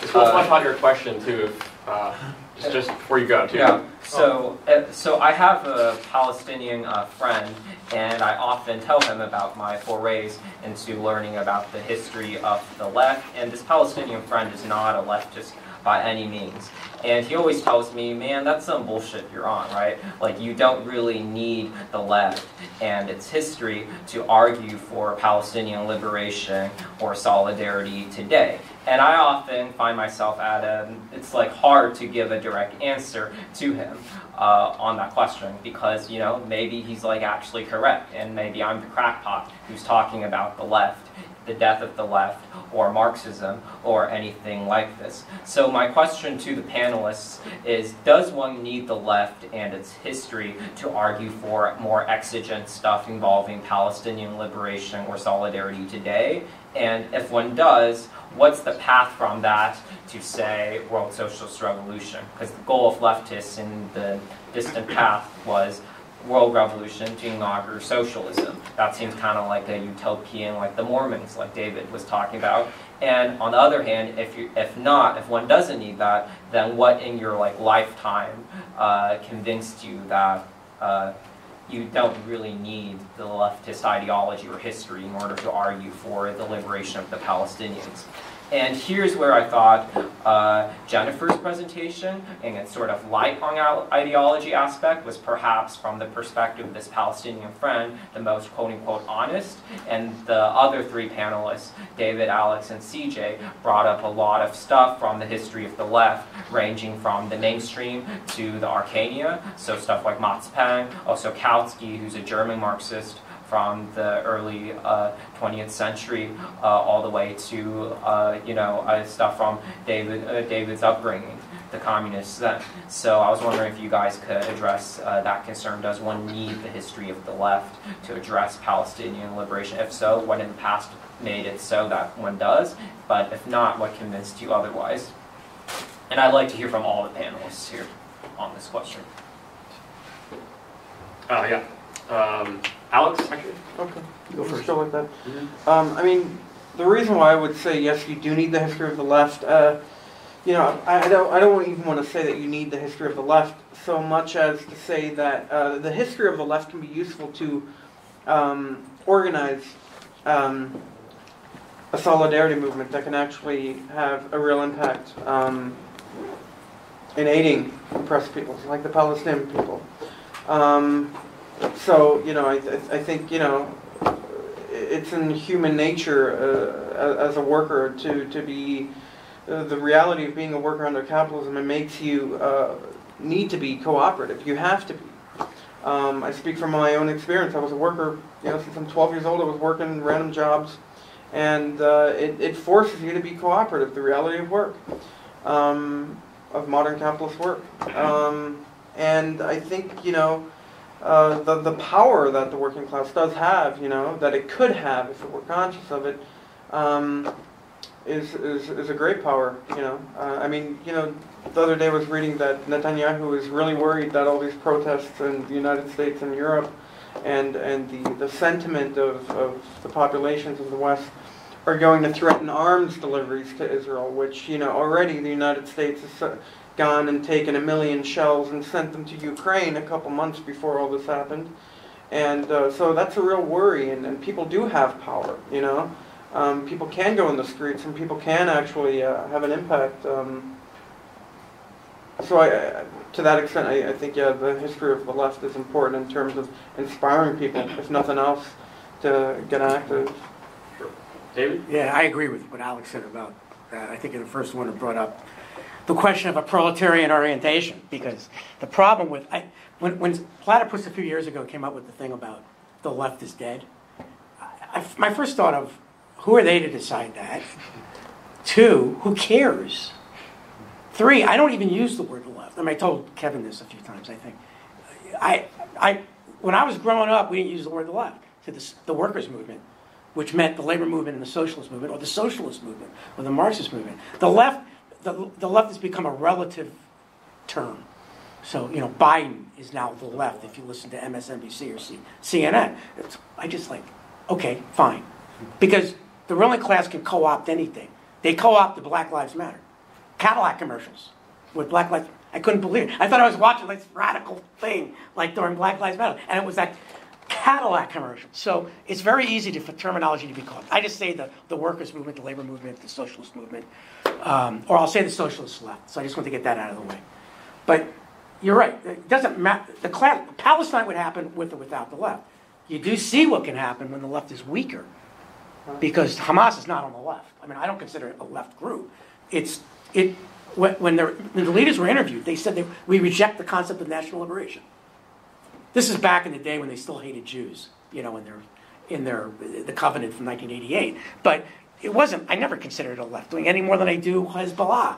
This will Uh, flesh out your question too, uh, just, just before you go too. Yeah. So, uh, so I have a Palestinian uh, friend, and I often tell him about my forays into learning about the history of the left. And this Palestinian friend is not a leftist by any means. And he always tells me, man, that's some bullshit you're on, right? Like, you don't really need the left and its history to argue for Palestinian liberation or solidarity today. And I often find myself at a, it's like hard to give a direct answer to him uh, on that question because, you know, maybe he's like actually correct and maybe I'm the crackpot who's talking about the left the death of the left or Marxism or anything like this. So my question to the panelists is, does one need the left and its history to argue for more exigent stuff involving Palestinian liberation or solidarity today? And if one does, what's the path from that to, say, world socialist revolution? Because the goal of leftists in the distant past was world revolution to inaugurate socialism. That seems kind of like a utopian, like the Mormons, like David was talking about. And on the other hand, if you, if not, if one doesn't need that, then what in your like lifetime uh, convinced you that uh, you don't really need the leftist ideology or history in order to argue for the liberation of the Palestinians? And here's where I thought uh, Jennifer's presentation and its sort of light on ideology aspect was perhaps from the perspective of this Palestinian friend, the most quote unquote honest. And the other three panelists, David, Alex, and CJ, brought up a lot of stuff from the history of the left, ranging from the mainstream to the Arcania, so stuff like Max also Kautsky, who's a German Marxist, from the early uh, 20th century uh, all the way to uh, you know uh, stuff from David uh, David's upbringing, the communists then. So I was wondering if you guys could address uh, that concern. Does one need the history of the left to address Palestinian liberation? If so, what in the past made it so that one does? But if not, what convinced you otherwise? And I'd like to hear from all the panelists here on this question. Oh yeah. Um, Alex, actually? Okay. Go first. go with that. Um, I mean, the reason why I would say yes, you do need the history of the left. Uh, you know, I, I don't. I don't even want to say that you need the history of the left so much as to say that uh, the history of the left can be useful to um, organize um, a solidarity movement that can actually have a real impact um, in aiding oppressed peoples, like the Palestinian people. Um, so you know, I, I I think you know, it's in human nature uh, as a worker to to be uh, the reality of being a worker under capitalism. It makes you uh, need to be cooperative. You have to be. Um, I speak from my own experience. I was a worker, you know, since I'm 12 years old. I was working random jobs, and uh, it, it forces you to be cooperative. The reality of work, um, of modern capitalist work, um, and I think you know uh, the the power that the working class does have, you know, that it could have if it were conscious of it, um, is, is is a great power. You know, uh, I mean, you know, the other day I was reading that Netanyahu is really worried that all these protests in the United States and Europe, and and the the sentiment of of the populations of the West. Are going to threaten arms deliveries to Israel, which you know already the United States has uh, gone and taken a million shells and sent them to Ukraine a couple months before all this happened. And uh, so that's a real worry, and, and people do have power, you know. Um, people can go in the streets, and people can actually uh, have an impact. Um, so I, I- to that extent, I, I think, yeah, the history of the left is important in terms of inspiring people, if nothing else, to get active. David? Yeah, I agree with what Alex said about that. I think in the first one it brought up the question of a proletarian orientation because the problem with I, when when Platypus a few years ago came up with the thing about the left is dead. I, I- my first thought of who are they to decide that? Two, who cares? Three, I don't even use the word left. I mean, I told Kevin this a few times. I think I I when I was growing up, we didn't use the word left to the, the workers' movement which meant the labor movement and the socialist movement, or the socialist movement, or the Marxist movement. The left, the, the left has become a relative term. So, you know, Biden is now the left if you listen to MSNBC or C, CNN. It's, I just like, okay, fine. Because the ruling class can co opt anything. They co opted Black Lives Matter. Cadillac commercials with Black Lives I couldn't believe it. I thought I was watching this radical thing, like during Black Lives Matter. And it was that Cadillac commercial. So it's very easy to, for terminology to be called. I just say the, the workers' movement, the labor movement, the socialist movement, um, or I'll say the socialist left. So I just want to get that out of the way. But you're right. It doesn't matter. The class, Palestine would happen with or without the left. You do see what can happen when the left is weaker, because Hamas is not on the left. I mean, I don't consider it a left group. It's it when, when, when the leaders were interviewed, they said they, we reject the concept of national liberation. This is back in the day when they still hated Jews, you know, in their in their the covenant from 1988. But it wasn't. I never considered it a left wing any more than I do Hezbollah,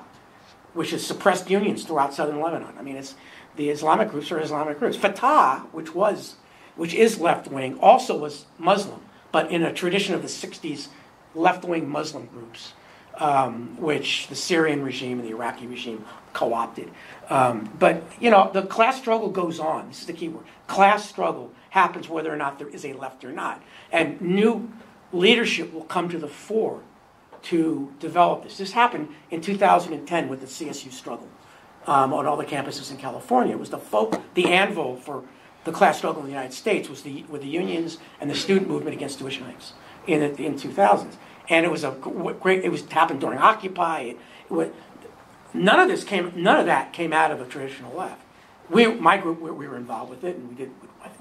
which has suppressed unions throughout southern Lebanon. I mean, it's the Islamic groups are Islamic groups. Fatah, which was which is left wing, also was Muslim, but in a tradition of the 60s left wing Muslim groups, um, which the Syrian regime and the Iraqi regime co opted. Um, but, you know, the class struggle goes on. This is the key word. Class struggle happens whether or not there is a left or not. And new leadership will come to the fore to develop this. This happened in 2010 with the CSU struggle um, on all the campuses in California. It was the folk, the anvil for the class struggle in the United States was the, with the unions and the student movement against tuition hikes in the in 2000s. And it was a great. It was happened during Occupy. It, it, none of this came. None of that came out of the traditional left. We, my group, we, we were involved with it, and we did.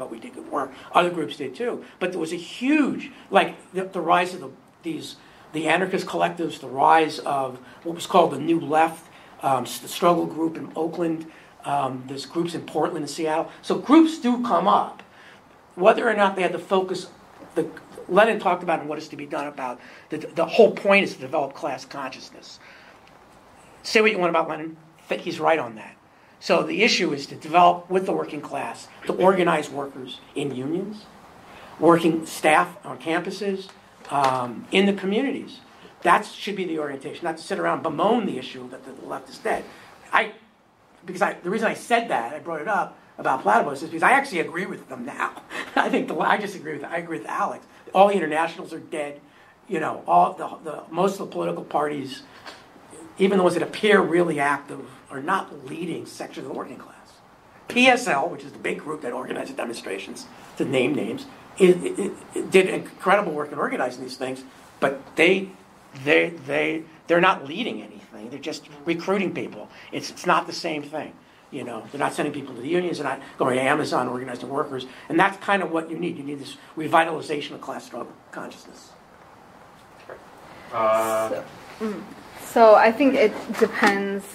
Thought we did good work. Other groups did too. But there was a huge, like the, the rise of the, these the anarchist collectives, the rise of what was called the New Left, um, the struggle group in Oakland, um, there's groups in Portland and Seattle. So groups do come up. Whether or not they had the focus, the, Lenin talked about and what is to be done about, the, the whole point is to develop class consciousness. Say what you want about Lenin, think he's right on that. So the issue is to develop with the working class, to organize workers in unions, working staff on campuses, um, in the communities. That should be the orientation, not to sit around bemoan the issue that the left is dead. I because I, the reason I said that, I brought it up about platypus, is because I actually agree with them now. I think the, I just agree with I agree with Alex. All the internationals are dead. You know, all the, the most of the political parties, even the ones that appear really active, are not leading sections of the working class. PSL, which is the big group that organizes demonstrations, to name names, it, it, it did incredible work in organizing these things, but they, they, they, they're not leading anything. They're just recruiting people. It's, it's not the same thing. You know, they're not sending people to the unions. They're not going to Amazon organizing workers. And that's kind of what you need. You need this revitalization of class struggle consciousness. Uh, so, mm, so I think it depends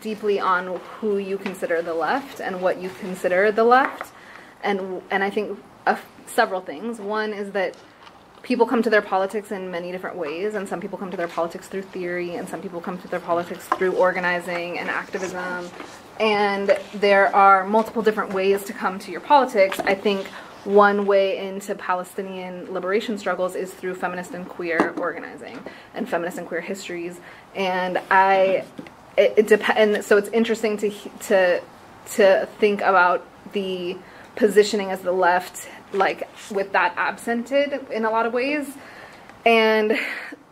deeply on who you consider the left and what you consider the left. And, and I think uh, several things. One is that people come to their politics in many different ways, and some people come to their politics through theory, and some people come to their politics through organizing and activism. And there are multiple different ways to come to your politics. I think one way into Palestinian liberation struggles is through feminist and queer organizing and feminist and queer histories. And I, it, it depends. So it's interesting to to to think about the positioning as the left like with that absented in a lot of ways. And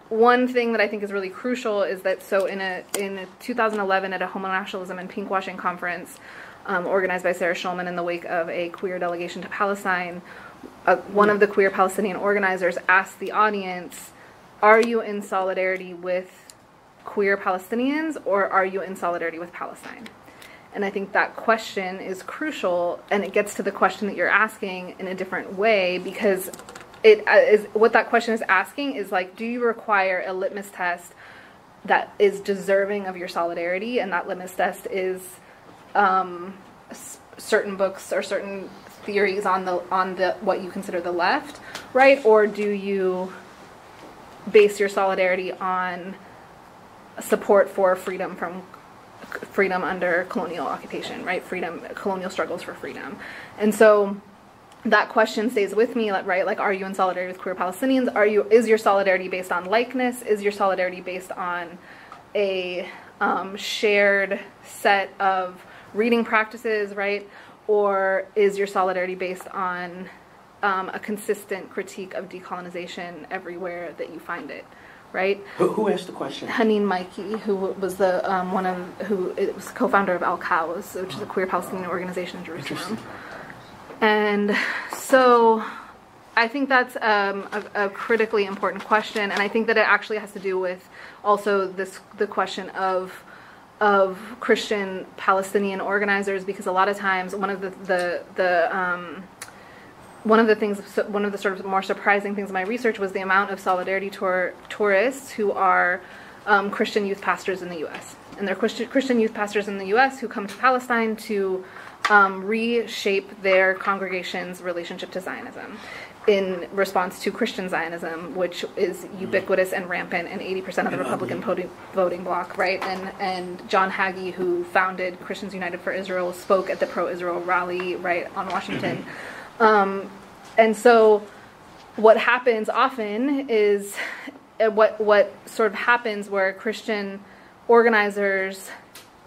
one thing that I think is really crucial is that so in a in 2011 at a homonationalism and pinkwashing conference um, organized by Sarah Schulman in the wake of a queer delegation to Palestine, uh, one of the queer Palestinian organizers asked the audience, "Are you in solidarity with queer Palestinians or are you in solidarity with Palestine?" And I think that question is crucial, and it gets to the question that you're asking in a different way because it uh, what that question is asking is like, do you require a litmus test that is deserving of your solidarity? And that litmus test is um, certain books or certain theories on the on the what you consider the left, right? Or do you base your solidarity on support for freedom from freedom under colonial occupation, right? Freedom, colonial struggles for freedom. And so that question stays with me, right? Like, are you in solidarity with queer Palestinians? Are you, is your solidarity based on likeness? Is your solidarity based on a um, shared set of reading practices, right? Or is your solidarity based on um, a consistent critique of decolonization everywhere that you find it? Right? Who, who asked the question? Haneen Maikey, who was the um, one of who it was co-founder of Al Qaws, which is a queer Palestinian organization in Jerusalem. And So, I think that's um, a, a critically important question, and I think that it actually has to do with also this the question of of Christian Palestinian organizers, because a lot of times one of the the the um, one of the things, one of the sort of more surprising things in my research was the amount of solidarity tour, tourists who are um, Christian youth pastors in the U.S. And they're Christian, Christian youth pastors in the U.S. who come to Palestine to um, reshape their congregation's relationship to Zionism in response to Christian Zionism, which is ubiquitous and rampant in 80% of the Republican voting, voting bloc, right? And and John Hagee, who founded Christians United for Israel, spoke at the pro-Israel rally, right, on Washington. Um, and so, what happens often is uh, what what sort of happens where Christian organizers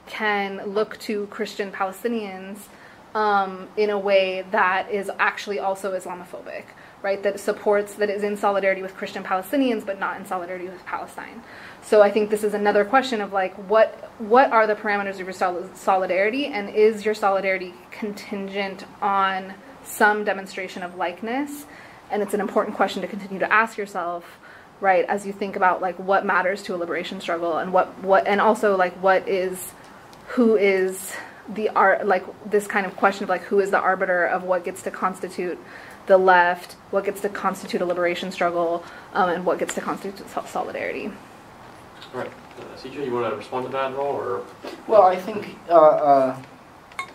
can look to Christian Palestinians um, in a way that is actually also Islamophobic, right? That supports, that is in solidarity with Christian Palestinians, but not in solidarity with Palestine. So I think this is another question of like, what what are the parameters of your solidarity, and is your solidarity contingent on some demonstration of likeness. And it's an important question to continue to ask yourself, right, as you think about like what matters to a liberation struggle and what, what and also like what is who is the art like this kind of question of like who is the arbiter of what gets to constitute the left, what gets to constitute a liberation struggle, um, and what gets to constitute solidarity. All right, uh, CJ, you want to respond to that at all, or? Well, I think uh, uh,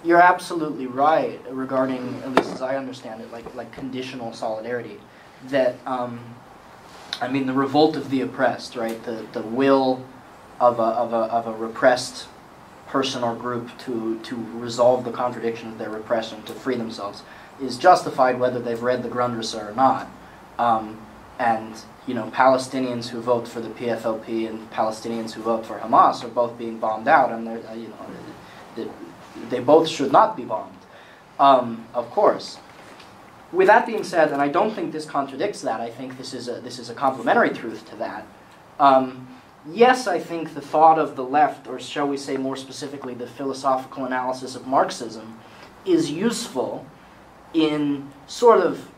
you're absolutely right regarding, at least as I understand it, like like conditional solidarity. That um, I mean, the revolt of the oppressed, right? The the will of a of a of a repressed person or group to to resolve the contradiction of their repression to free themselves is justified whether they've read the Grundrisse or not. Um, and you know, Palestinians who vote for the PFLP and Palestinians who vote for Hamas are both being bombed out, and they're uh, you know. They both should not be bombed, um, of course. With that being said, and I don't think this contradicts that, I think this is a, this is a complementary truth to that. Um, yes, I think the thought of the left, or shall we say more specifically, the philosophical analysis of Marxism, is useful in sort of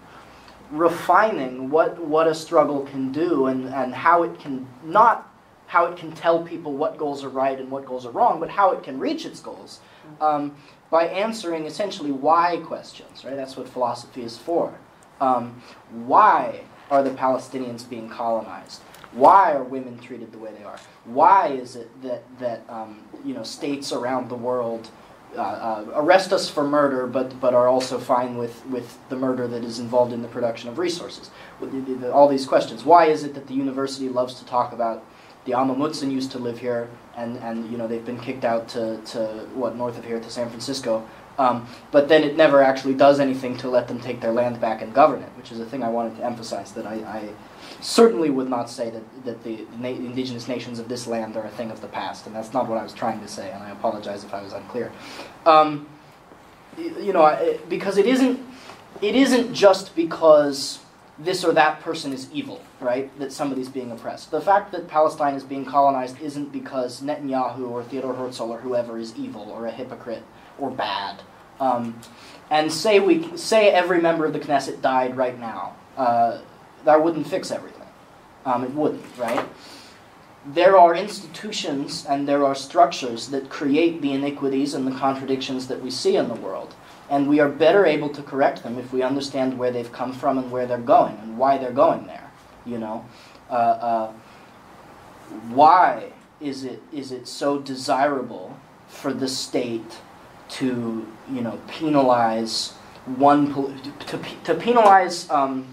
refining what, what a struggle can do and, and how it can not how it can tell people what goals are right and what goals are wrong, but how it can reach its goals um, by answering essentially why questions, right? That's what philosophy is for. Um, why are the Palestinians being colonized? Why are women treated the way they are? Why is it that, that um, you know, states around the world uh, uh, arrest us for murder, but, but are also fine with, with the murder that is involved in the production of resources? All these questions. Why is it that the university loves to talk about the Amah Mutsun used to live here, and, and you know they've been kicked out to, to what north of here to San Francisco. Um, but then it never actually does anything to let them take their land back and govern it, which is a thing I wanted to emphasize. That I, I certainly would not say that, that the na- indigenous nations of this land are a thing of the past, and that's not what I was trying to say. And I apologize if I was unclear. Um, you know, because it isn't it isn't just because this or that person is evil, right? That somebody's being oppressed. The fact that Palestine is being colonized isn't because Netanyahu or Theodore Herzl or whoever is evil or a hypocrite or bad. Um, and say we say every member of the Knesset died right now, uh, that wouldn't fix everything. Um, it wouldn't, right? There are institutions and there are structures that create the iniquities and the contradictions that we see in the world. And we are better able to correct them if we understand where they've come from and where they're going and why they're going there. You know, uh, uh, why is it is it so desirable for the state to you know penalize one to, to penalize um,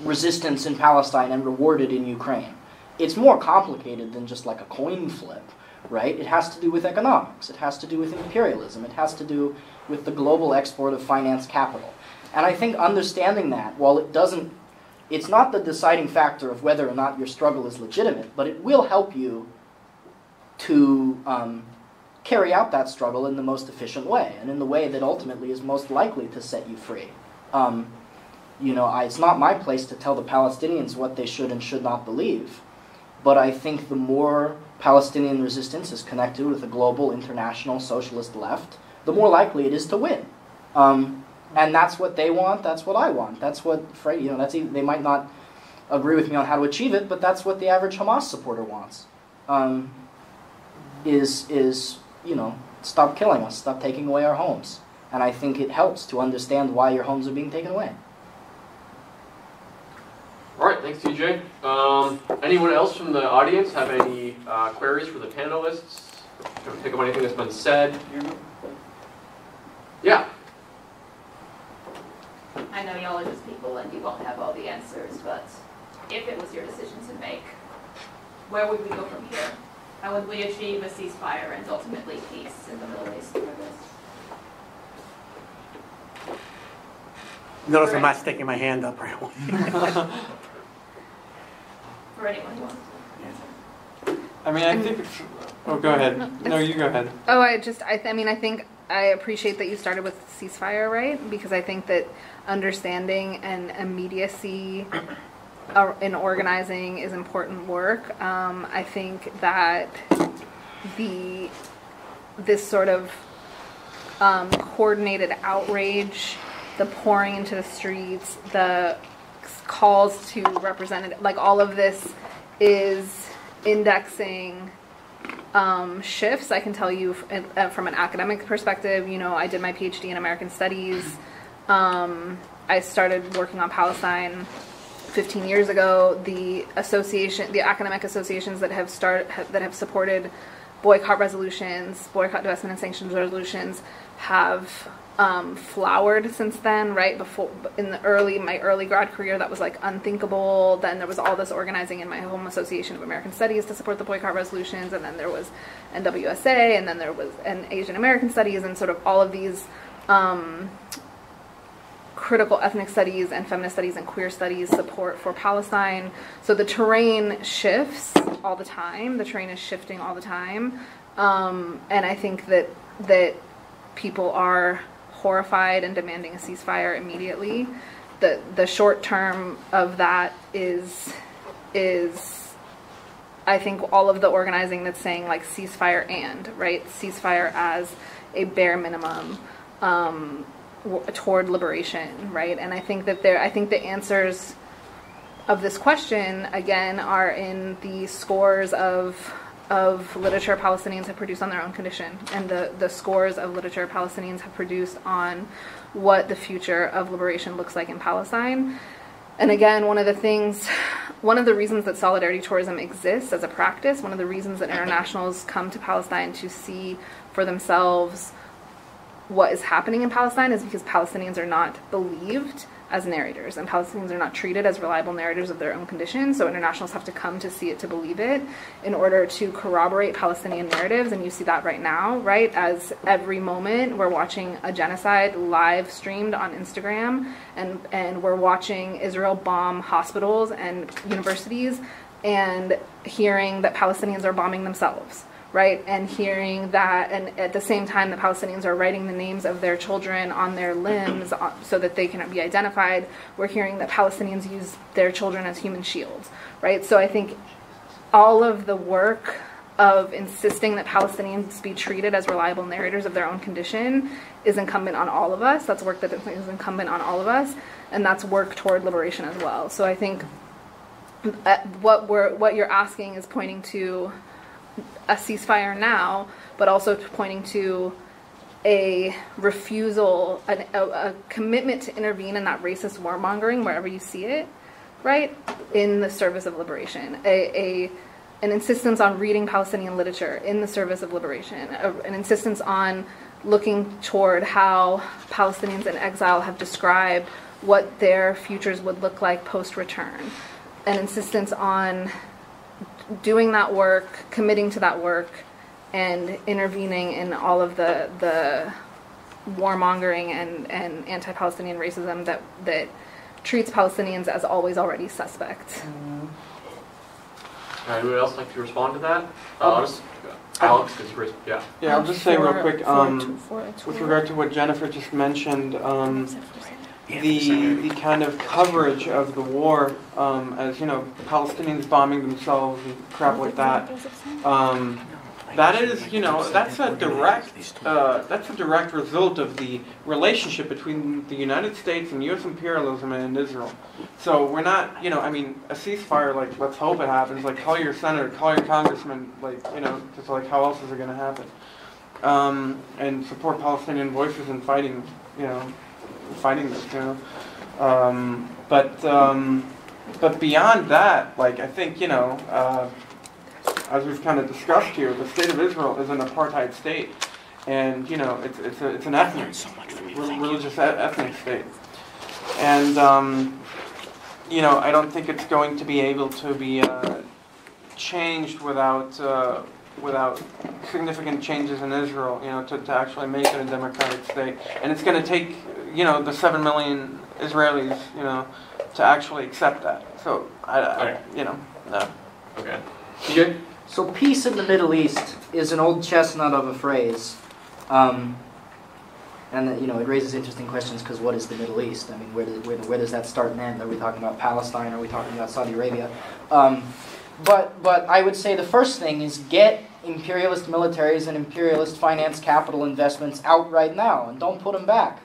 resistance in Palestine and reward it in Ukraine? It's more complicated than just like a coin flip, right? It has to do with economics. It has to do with imperialism. It has to do with the global export of finance capital. And I think understanding that, while it doesn't, it's not the deciding factor of whether or not your struggle is legitimate, but it will help you to um, carry out that struggle in the most efficient way and in the way that ultimately is most likely to set you free. Um, you know, I, it's not my place to tell the Palestinians what they should and should not believe, but I think the more Palestinian resistance is connected with a global international socialist left, the more likely it is to win. Um, and that's what they want. That's what I want. That's what Fre- you know. That's even, they might not agree with me on how to achieve it, but that's what the average Hamas supporter wants. Um, is is you know stop killing us, stop taking away our homes, and I think it helps to understand why your homes are being taken away. All right, thanks, CJ. Um, anyone else from the audience have any uh, queries for the panelists? Don't pick up anything that's been said. Yeah. I know y'all are just people and you won't have all the answers, but if it was your decision to make, where would we go from here? How would we achieve a ceasefire and ultimately peace in the Middle East for this? Notice I'm not sticking my hand up right away. For anyone who wants to. I mean, I think. It's, oh, go ahead. No, you go ahead. Oh, I just, I, th- I mean, I think I appreciate that you started with ceasefire, right? Because I think that understanding and immediacy in organizing is important work. Um, I think that the this sort of um, coordinated outrage, the pouring into the streets, the calls to representative, like all of this is indexing um, shifts. I can tell you uh, from an academic perspective, you know, I did my PhD in American Studies. Um, I started working on Palestine 15 years ago. The association, the academic associations that have started, that have supported boycott resolutions, boycott, divestment, and sanctions resolutions, have um, flowered since then. Right before, in the early, my early grad career, that was like unthinkable. Then there was all this organizing in my home association of American Studies to support the boycott resolutions, and then there was NWSA, and then there was an Asian American Studies, and sort of all of these. Um, critical ethnic studies and feminist studies and queer studies support for Palestine. So the terrain shifts all the time. The terrain is shifting all the time, um, and I think that that people are horrified and demanding a ceasefire immediately. The the short term of that is is I think all of the organizing that's saying like ceasefire and right ceasefire as a bare minimum. Um, toward liberation, right? And I think that there, I think the answers of this question again are in the scores of of literature Palestinians have produced on their own condition, and the the scores of literature Palestinians have produced on what the future of liberation looks like in Palestine. And again, one of the things, one of the reasons that solidarity tourism exists as a practice, one of the reasons that internationals come to Palestine to see for themselves what is happening in Palestine is because Palestinians are not believed as narrators, and Palestinians are not treated as reliable narrators of their own condition. So internationals have to come to see it to believe it in order to corroborate Palestinian narratives. And you see that right now, right? As every moment we're watching a genocide live streamed on Instagram, and and we're watching Israel bomb hospitals and universities, and hearing that Palestinians are bombing themselves right? And hearing that, and at the same time, the Palestinians are writing the names of their children on their limbs uh, so that they can be identified. We're hearing that Palestinians use their children as human shields, right? So I think all of the work of insisting that Palestinians be treated as reliable narrators of their own condition is incumbent on all of us. That's work that is incumbent on all of us, and that's work toward liberation as well. So I think uh, what we're what you're asking is pointing to a ceasefire now, but also pointing to a refusal, an, a, a commitment to intervene in that racist warmongering wherever you see it, right, in the service of liberation. A, a an insistence on reading Palestinian literature in the service of liberation. A, an insistence on looking toward how Palestinians in exile have described what their futures would look like post return. An insistence on doing that work, committing to that work, and intervening in all of the the warmongering and, and anti-Palestinian racism that that treats Palestinians as always already suspect. Uh, anyone else like to respond to that? Uh, Alex, Alex, 'cause yeah. Yeah, I'll just say real quick, um, with regard to what Jennifer just mentioned, um, the the kind of coverage of the war as you know Palestinians bombing themselves and crap like that. Um, that is, you know, that's a direct, uh, that's a direct result of the relationship between the United States and U.S. imperialism and Israel. So we're not, you know, I mean, a ceasefire, like, let's hope it happens. Like, call your senator, call your congressman, like, you know, just like, how else is it going to happen? Um, and support Palestinian voices in fighting, you know, fighting this, you know. Um, but, um, but beyond that, like, I think, you know, uh, as we've kind of discussed here, the state of Israel is an apartheid state, and you know it's it's, a, it's an ethnic, re- religious e- ethnic state, and um, you know I don't think it's going to be able to be uh, changed without uh, without significant changes in Israel, you know, to, to actually make it a democratic state, and it's going to take you know the seven million Israelis, you know, to actually accept that. So I, I Okay. you know, no. Okay. CJ? So peace in the Middle East is an old chestnut of a phrase, um, and you know it raises interesting questions because what is the Middle East? I mean, where, does where, where does that start and end? Are we talking about Palestine? Are we talking about Saudi Arabia? Um, but but I would say the first thing is get imperialist militaries and imperialist finance capital investments out right now and don't put them back.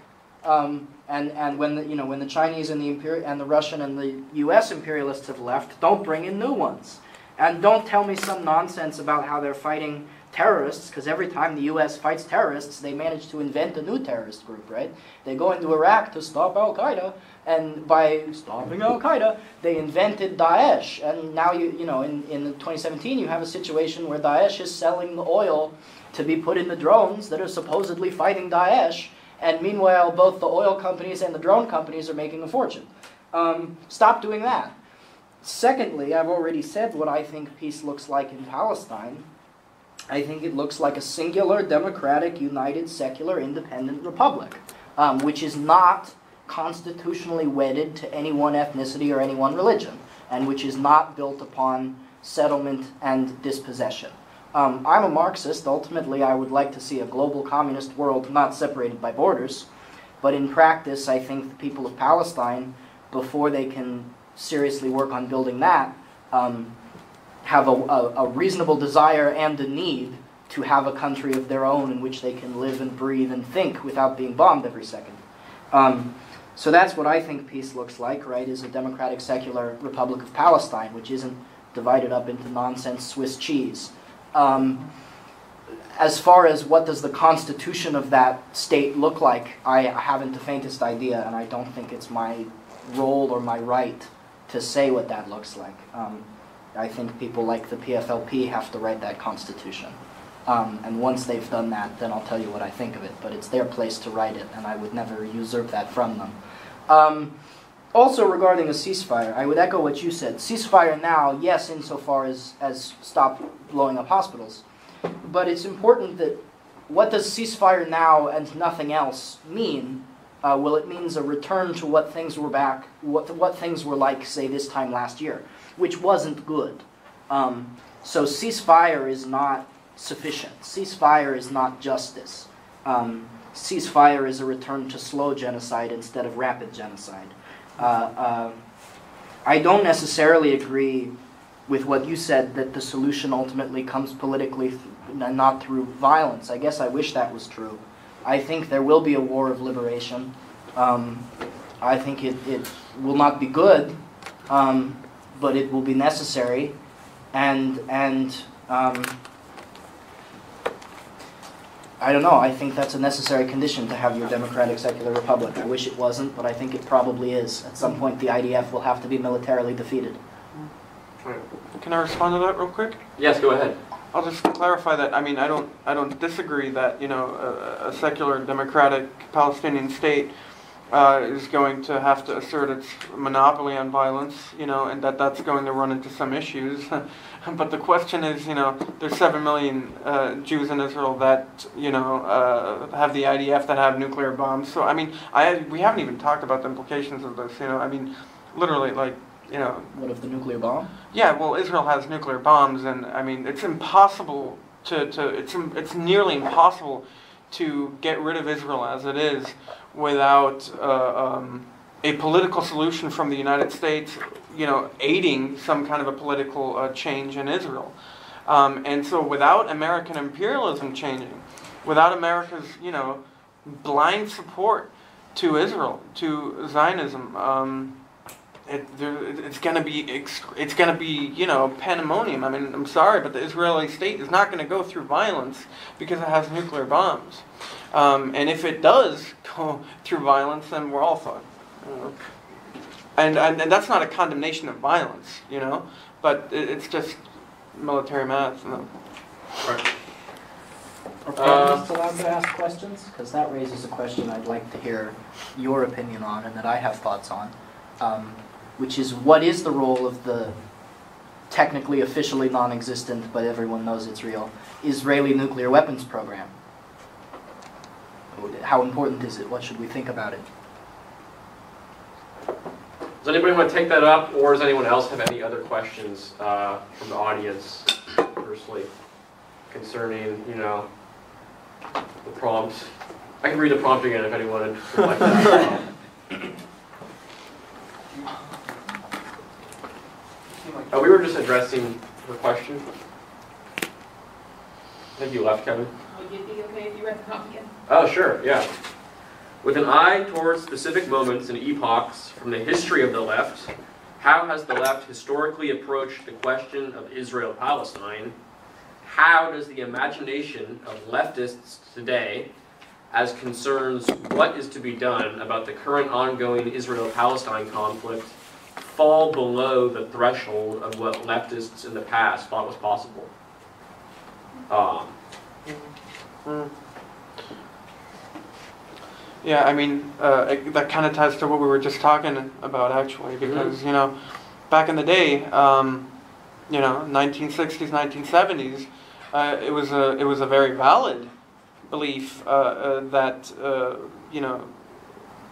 Um, and and when the, you know when the Chinese and the imperial and the Russian and the U.S. imperialists have left, don't bring in new ones. And don't tell me some nonsense about how they're fighting terrorists, because every time the U.S. fights terrorists, they manage to invent a new terrorist group, right? They go into Iraq to stop Al Qaeda, and by stopping Al Qaeda, they invented Daesh. And now you, you know, in, in 2017, you have a situation where Daesh is selling the oil to be put in the drones that are supposedly fighting Daesh. And meanwhile, both the oil companies and the drone companies are making a fortune. Um, stop doing that. Secondly, I've already said what I think peace looks like in Palestine. I think it looks like a singular, democratic, united, secular, independent republic, um, which is not constitutionally wedded to any one ethnicity or any one religion, and which is not built upon settlement and dispossession. Um, I'm a Marxist. Ultimately, I would like to see a global communist world not separated by borders. But in practice, I think the people of Palestine, before they can seriously work on building that, um, have a, a, a reasonable desire and a need to have a country of their own in which they can live and breathe and think without being bombed every second. Um, so that's what I think peace looks like, right? Is a democratic, secular Republic of Palestine, which isn't divided up into nonsense Swiss cheese. Um, as far as what does the constitution of that state look like, I haven't the faintest idea, and I don't think it's my role or my right to say what that looks like. Um, I think people like the PFLP have to write that constitution. Um, and once they've done that, then I'll tell you what I think of it. But it's their place to write it, and I would never usurp that from them. Um, also, regarding a ceasefire, I would echo what you said. Ceasefire now, yes, insofar as, as stop blowing up hospitals. But it's important that what does ceasefire now and nothing else mean? Uh, well, it means a return to what things were back, what, what things were like, say, this time last year, which wasn't good. Um, so ceasefire is not sufficient. Ceasefire is not justice. Um, ceasefire is a return to slow genocide instead of rapid genocide. Uh, uh, I don't necessarily agree with what you said that the solution ultimately comes politically th- not through violence. I guess I wish that was true. I think there will be a war of liberation. Um, I think it, it will not be good, um, but it will be necessary. And, and um, I don't know, I think that's a necessary condition to have your democratic secular republic. I wish it wasn't, but I think it probably is. At some point, the IDF will have to be militarily defeated. Can I respond to that real quick? Yes, go ahead. I'll just clarify that. I mean, I don't, I don't disagree that you know a, a secular democratic Palestinian state uh, is going to have to assert its monopoly on violence. You know, and that that's going to run into some issues. but the question is, you know, there's seven million uh, Jews in Israel that you know uh, have the IDF that have nuclear bombs. So I mean, I we haven't even talked about the implications of this. You know, I mean, literally, like you know, What of the nuclear bomb? yeah, well, Israel has nuclear bombs, and I mean, it's impossible to, to it's it's nearly impossible to get rid of Israel as it is without uh, um, a political solution from the United States, you know, aiding some kind of a political uh, change in Israel. Um, and so, without American imperialism changing, without America's, you know, blind support to Israel, to Zionism, um, it, it's going to be it's going to be you know pandemonium. I mean, I'm sorry, but the Israeli state is not going to go through violence because it has nuclear bombs. Um, and if it does go through violence, then we're all fucked. You know? and, and and that's not a condemnation of violence, you know, but it, it's just military math. You know? Right. Are Uh, allowed to ask questions? Because that raises a question I'd like to hear your opinion on and that I have thoughts on, um, which is what is the role of the technically, officially non existent, but everyone knows it's real, Israeli nuclear weapons program? How important is it? What should we think about it? Does anybody want to take that up, or does anyone else have any other questions uh, from the audience personally concerning, you know, the prompt? I can read the prompt again if anyone would like that. Uh, we were just addressing her question. I think you left, Kevin. Would it be okay if you read the prompt again? Oh, sure, yeah. With an eye towards specific moments and epochs from the history of the left, how has the left historically approached the question of Israel Palestine? How does the imagination of leftists today, as concerns what is to be done about the current ongoing Israel Palestine conflict, fall below the threshold of what leftists in the past thought was possible? Um, Mm. Yeah, I mean, uh, it- that kind of ties to what we were just talking about, actually, because, you know, back in the day, um, you know, 1960s, 1970s, uh, it was a it was a very valid belief uh, uh, that uh, you know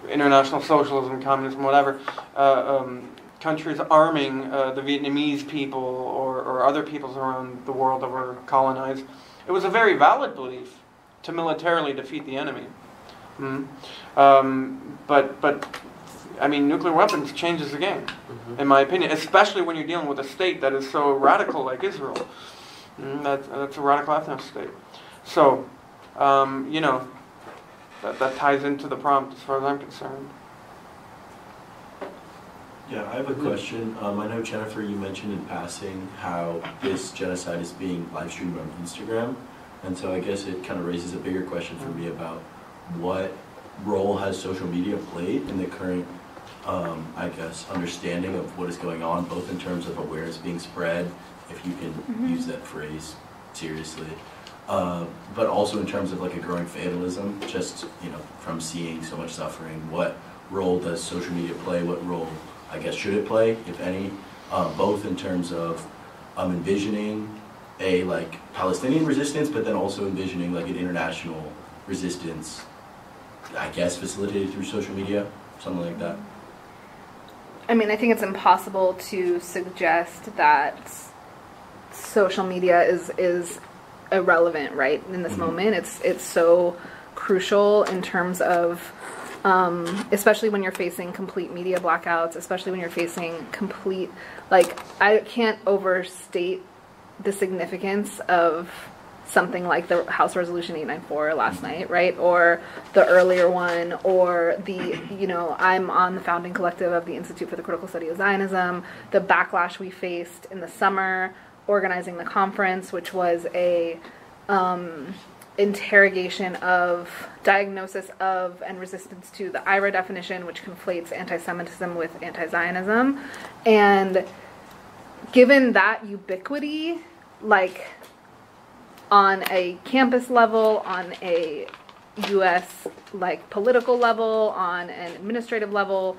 international socialism, communism, whatever, uh, um, countries arming uh, the Vietnamese people or, or other peoples around the world that were colonized. It was a very valid belief to militarily defeat the enemy. Mm. Um, but but I mean, nuclear weapons changes the game, mhm. in my opinion, especially when you're dealing with a state that is so radical like Israel. Mm, that, that's a radical ethnic state. So, um, you know, that, that ties into the prompt as far as I'm concerned. Yeah, I have a question. Um, I know Jennifer, you mentioned in passing how this genocide is being live streamed on Instagram, and so I guess it kind of raises a bigger question for me about what role has social media played in the current, um, I guess, understanding of what is going on, both in terms of awareness being spread, if you can Mhm. use that phrase seriously, uh, but also in terms of like a growing fatalism, just you know, from seeing so much suffering. What role does social media play? What role I guess, should it play, if any, uh, both in terms of um, envisioning a like Palestinian resistance, but then also envisioning like an international resistance, I guess, facilitated through social media, something like that. I mean, I think it's impossible to suggest that social media is is irrelevant, right? In this Mhm. moment, it's it's so crucial in terms of, um, especially when you're facing complete media blackouts, especially when you're facing complete, like I can't overstate the significance of something like the House Resolution 894 last night, right? Or the earlier one, or the, you know, I'm on the founding collective of the Institute for the Critical Study of Zionism, the backlash we faced in the summer organizing the conference, which was a um, interrogation of diagnosis of and resistance to the IHRA definition, which conflates anti-Semitism with anti-Zionism, and given that ubiquity, like on a campus level, on a U.S. like political level, on an administrative level,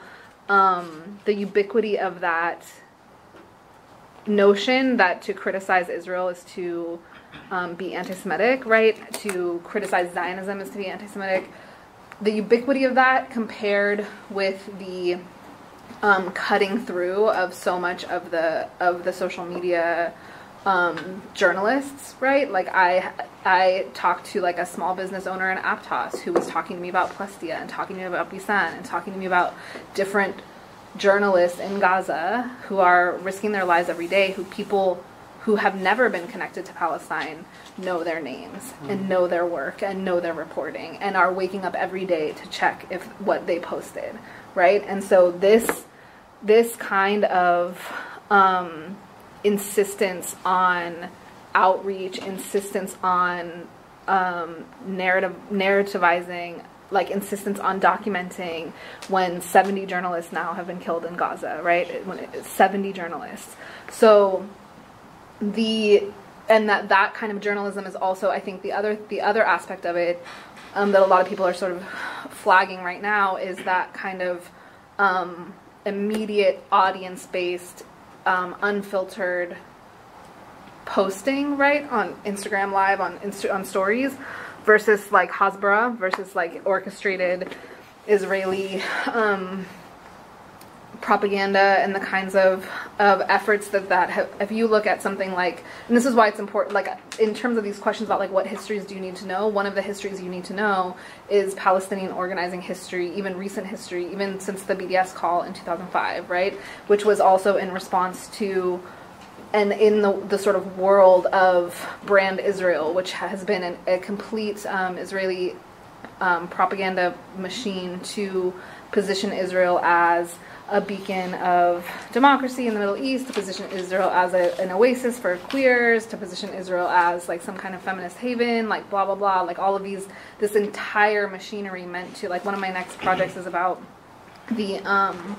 um, the ubiquity of that notion that to criticize Israel is to um, be anti-Semitic, right? To criticize Zionism is to be anti-Semitic. The ubiquity of that compared with the um, cutting through of so much of the of the social media um, journalists, right? Like I I talked to like a small business owner in Aptos who was talking to me about Plestia and talking to me about Bisan and talking to me about different journalists in Gaza who are risking their lives every day, who people who have never been connected to Palestine know their names and know their work and know their reporting and are waking up every day to check if what they posted, right? And so this this kind of um, insistence on outreach, insistence on um, narrative narrativizing, like insistence on documenting when 70 journalists now have been killed in Gaza, right? When it, 70 journalists. So the and that that kind of journalism is also, I think, the other the other aspect of it um, that a lot of people are sort of flagging right now is that kind of um, immediate audience based, um, unfiltered posting, right, on Instagram Live, on Insta- on stories, versus like Hasbara, versus like orchestrated Israeli um, propaganda and the kinds of, of efforts that that have, if you look at something like and this is why it's important like in terms of these questions about like what histories do you need to know one of the histories you need to know is palestinian organizing history even recent history even since the bds call in 2005 right? Which was also in response to and in the, the sort of world of brand Israel, which has been an, a complete um, Israeli um, propaganda machine to position Israel as a beacon of democracy in the Middle East, to position Israel as a, an oasis for queers, to position Israel as like some kind of feminist haven, like blah blah blah, like all of these, this entire machinery meant to like one of my next projects is about the um,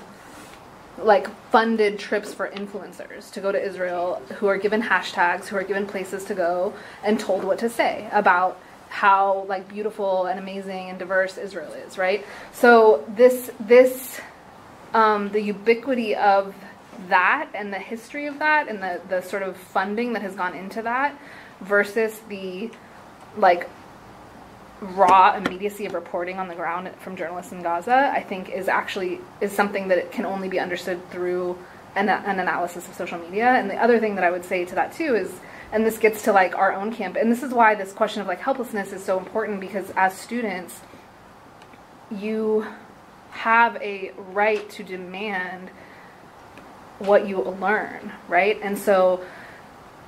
like funded trips for influencers to go to Israel who are given hashtags, who are given places to go and told what to say about how like beautiful and amazing and diverse Israel is, right? So this this um, the ubiquity of that and the history of that and the the sort of funding that has gone into that versus the like raw immediacy of reporting on the ground from journalists in Gaza, I think is actually is something that can only be understood through an, an analysis of social media. And the other thing that I would say to that too is, and this gets to like our own camp, and this is why this question of like helplessness is so important because as students, you have a right to demand what you learn, right? And so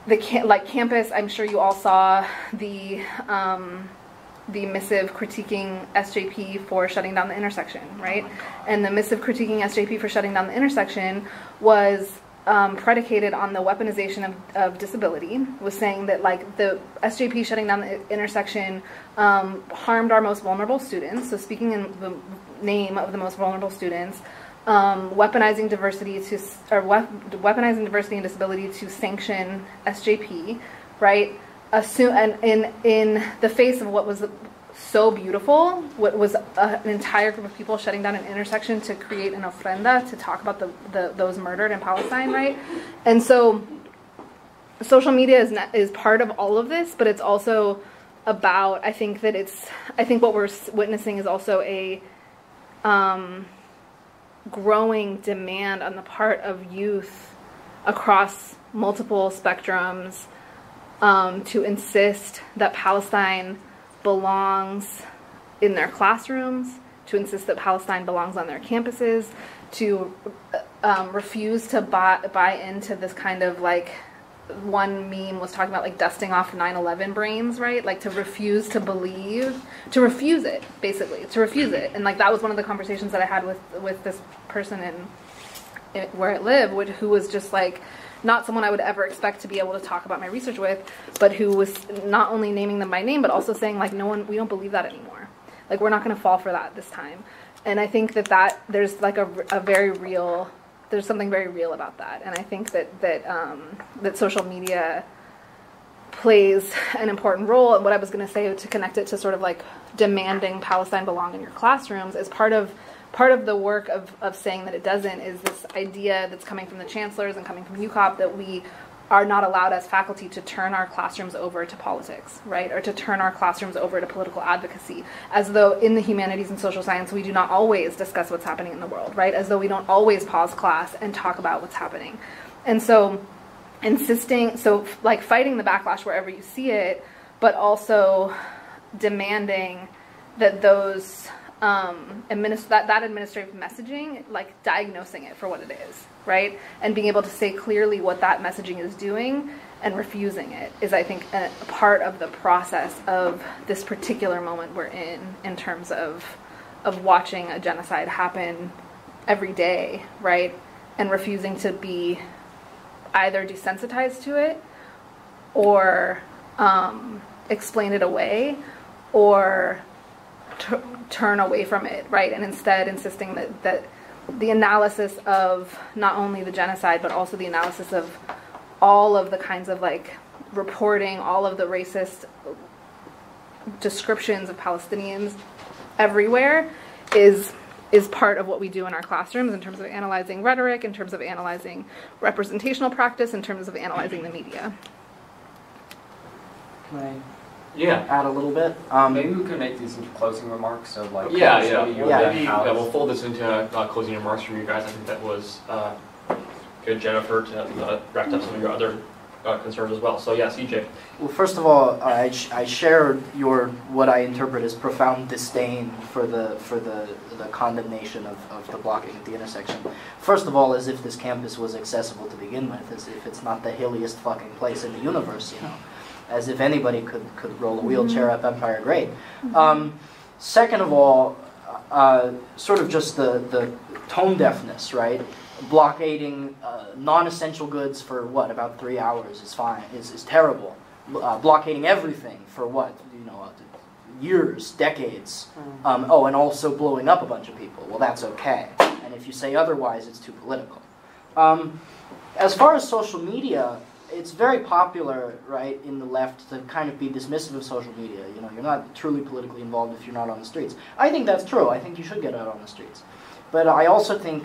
the like campus, I'm sure you all saw the. Um, the missive critiquing SJP for shutting down the intersection, right? And the missive critiquing SJP for shutting down the intersection was um, predicated on the weaponization of, of disability, was saying that like the SJP shutting down the intersection um, harmed our most vulnerable students. So speaking in the name of the most vulnerable students, um, weaponizing diversity to or weaponizing diversity and disability to sanction SJP, right? assume and in in the face of what was so beautiful, what was a, an entire group of people shutting down an intersection to create an ofrenda to talk about the, the those murdered in Palestine, right? And so, social media is not, is part of all of this, but it's also about. I think that it's. I think what we're witnessing is also a um, growing demand on the part of youth across multiple spectrums um, to insist that Palestine belongs in their classrooms, to insist that Palestine belongs on their campuses, to um, refuse to buy, buy into this kind of like one meme was talking about like dusting off 9-11 brains right like to refuse to believe to refuse it basically to refuse it and like that was one of the conversations that i had with with this person in, where i live which, who was just like not someone I would ever expect to be able to talk about my research with, but who was not only naming them by name, but also saying like, no one, we don't believe that anymore. Like we're not going to fall for that this time. And I think that that there's like a, a very real, there's something very real about that. And I think that that um, that social media plays an important role. And what I was going to say to connect it to sort of like demanding Palestine belong in your classrooms is part of part of the work of, of saying that it doesn't is this idea that's coming from the chancellors and coming from UCOP that we are not allowed as faculty to turn our classrooms over to politics, right? Or to turn our classrooms over to political advocacy, as though in the humanities and social science we do not always discuss what's happening in the world, right? As though we don't always pause class and talk about what's happening. And so insisting, so like fighting the backlash wherever you see it, but also demanding that those um, administ- that, that administrative messaging, like diagnosing it for what it is, right? And being able to say clearly what that messaging is doing and refusing it is, I think, a part of the process of this particular moment we're in, in terms of of watching a genocide happen every day, right? And refusing to be either desensitized to it or um, explain it away or turn away from it, right? And instead insisting that, that the analysis of not only the genocide, but also the analysis of all of the kinds of like reporting, all of the racist descriptions of Palestinians everywhere is is part of what we do in our classrooms in terms of analyzing rhetoric, in terms of analyzing representational practice, in terms of analyzing the media. I Yeah. add a little bit? Um, Maybe we could make these into closing remarks, so like. Yeah, maybe yeah. you Yeah. Maybe yeah, we'll fold this into uh, closing remarks from you guys. I think that was uh, good, Jennifer, to have uh, wrapped up some of your other uh, concerns as well. So yeah, CJ. Well, first of all, I, sh- I share your what I interpret as profound disdain for the for the, the condemnation of, of the blocking at the intersection. First of all, as if this campus was accessible to begin with, as if it's not the hilliest fucking place in the universe, you know, as if anybody could could roll a wheelchair up Empire Grade. Um, second of all, uh, sort of just the the tone deafness, right? blockading uh, non-essential goods for what about three hours is fine is, is terrible. Uh, blockading everything for what you know years decades. Um, oh and also blowing up a bunch of people. Well that's okay. And if you say otherwise it's too political. Um, as far as social media it's very popular right in the left to kind of be dismissive of social media. You know you're not truly politically involved if you're not on the streets. I think that's true. I think you should get out on the streets. But i also think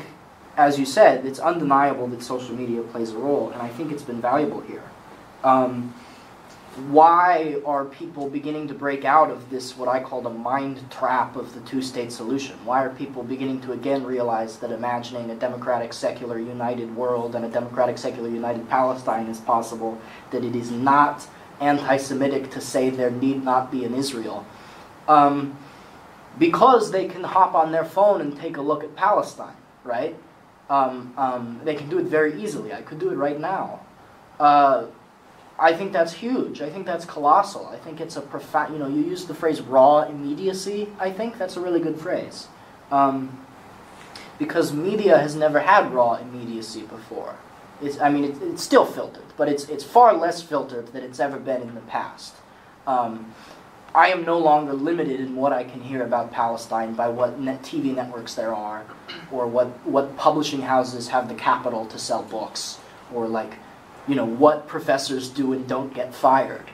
as you said, it's undeniable that social media plays a role, and I think it's been valuable here. Um, why are people beginning to break out of this, what I call the mind trap of the two state solution? Why are people beginning to again realize that imagining a democratic, secular, united world and a democratic, secular, united Palestine is possible, that it is not anti Semitic to say there need not be an Israel? Um, because they can hop on their phone and take a look at Palestine, right? Um, um, they can do it very easily. I could do it right now. Uh, I think that's huge. I think that's colossal. I think it's a profound, you know, you use the phrase raw immediacy. I think that's a really good phrase. Um, because media has never had raw immediacy before. It's, I mean, it, it's still filtered, but it's, it's far less filtered than it's ever been in the past. Um, I am no longer limited in what I can hear about Palestine by what net TV networks there are, or what, what publishing houses have the capital to sell books, or like, you know, what professors do and don't get fired.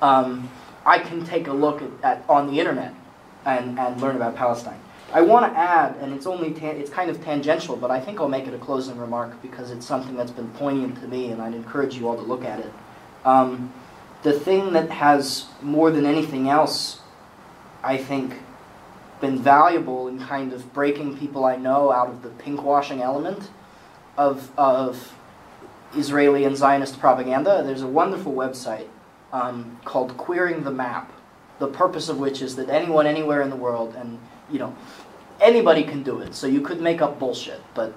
Um, I can take a look at, at on the internet and, and learn about Palestine. I want to add, and it's only it's kind of tangential, but I think I'll make it a closing remark because it's something that's been poignant to me, and I'd encourage you all to look at it. Um, the thing that has more than anything else, I think, been valuable in kind of breaking people I know out of the pinkwashing element of of Israeli and Zionist propaganda. There's a wonderful website um, called Queering the Map, the purpose of which is that anyone anywhere in the world, and you know, anybody can do it. So you could make up bullshit, but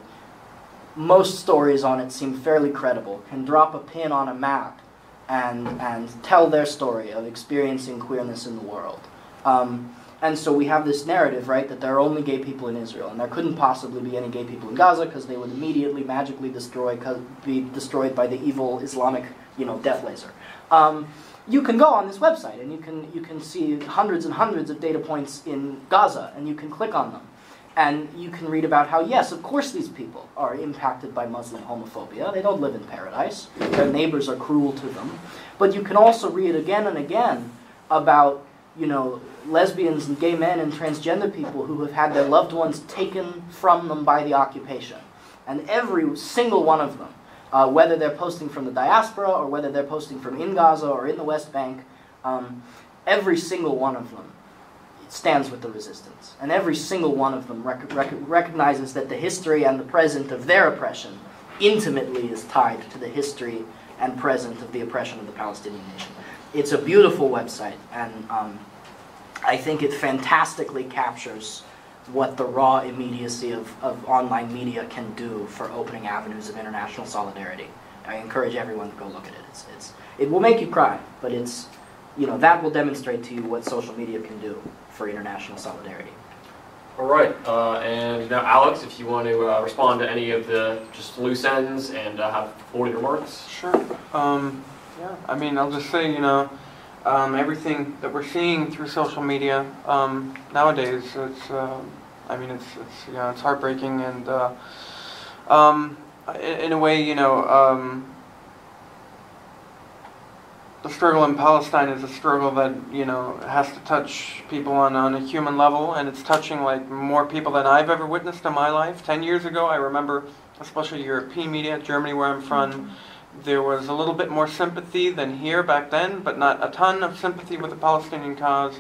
most stories on it seem fairly credible. Can drop a pin on a map and and tell their story of experiencing queerness in the world. Um, and so we have this narrative, right, that there are only gay people in Israel, and there couldn't possibly be any gay people in Gaza because they would immediately magically destroy, be destroyed by the evil Islamic, you know, death laser. Um, you can go on this website and you can you can see hundreds and hundreds of data points in Gaza, and you can click on them, and you can read about how yes, of course, these people are impacted by Muslim homophobia. They don't live in paradise. Their neighbors are cruel to them, but you can also read again and again about you know, lesbians and gay men and transgender people who have had their loved ones taken from them by the occupation. And every single one of them, uh, whether they're posting from the diaspora or whether they're posting from in Gaza or in the West Bank, um, every single one of them stands with the resistance. And every single one of them rec- rec- recognizes that the history and the present of their oppression intimately is tied to the history and present of the oppression of the Palestinian nation it's a beautiful website, and um, I think it fantastically captures what the raw immediacy of, of online media can do for opening avenues of international solidarity. I encourage everyone to go look at it. It's, it's, it will make you cry, but it's, you know, that will demonstrate to you what social media can do for international solidarity. All right, uh, and now Alex, if you want to uh, respond to any of the just loose ends and uh, have forwarded remarks. Sure. Um, yeah. I mean, I'll just say, you know, um, everything that we're seeing through social media um, nowadays, it's, uh, I mean, it's, it's, you know, it's heartbreaking and, uh, um, in, in a way, you know, um, the struggle in Palestine is a struggle that you know has to touch people on, on a human level, and it's touching like more people than I've ever witnessed in my life. Ten years ago, I remember, especially European media, Germany, where I'm from, there was a little bit more sympathy than here back then, but not a ton of sympathy with the Palestinian cause.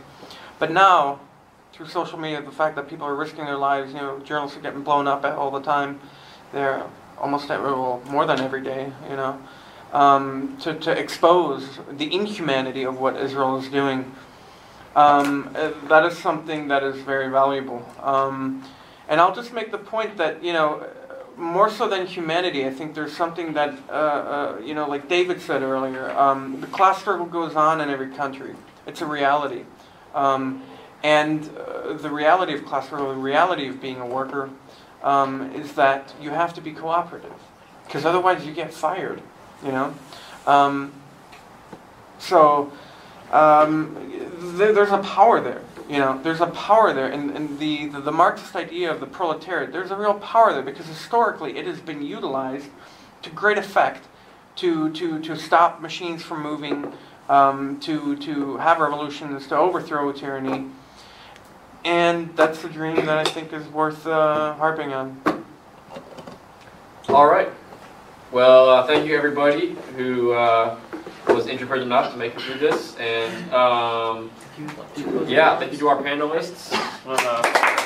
But now, through social media, the fact that people are risking their lives, you know, journalists are getting blown up all the time. They're almost every, well, more than every day, you know um, to, to expose the inhumanity of what Israel is doing. Um, that is something that is very valuable. Um, and I'll just make the point that, you know, more so than humanity, I think there's something that, uh, uh, you know, like David said earlier, um, the class struggle goes on in every country. It's a reality. Um, and uh, the reality of class struggle, the reality of being a worker, um, is that you have to be cooperative. Because otherwise you get fired you know. Um, so um, th- there's a power there, you know. There's a power there, and, and the, the, the Marxist idea of the proletariat. There's a real power there because historically it has been utilized to great effect to to to stop machines from moving, um, to to have revolutions, to overthrow tyranny. And that's the dream that I think is worth uh, harping on. All right. Well, uh, thank you everybody who uh, was introverted enough to make it through this, and um, yeah, thank you to our panelists. Uh,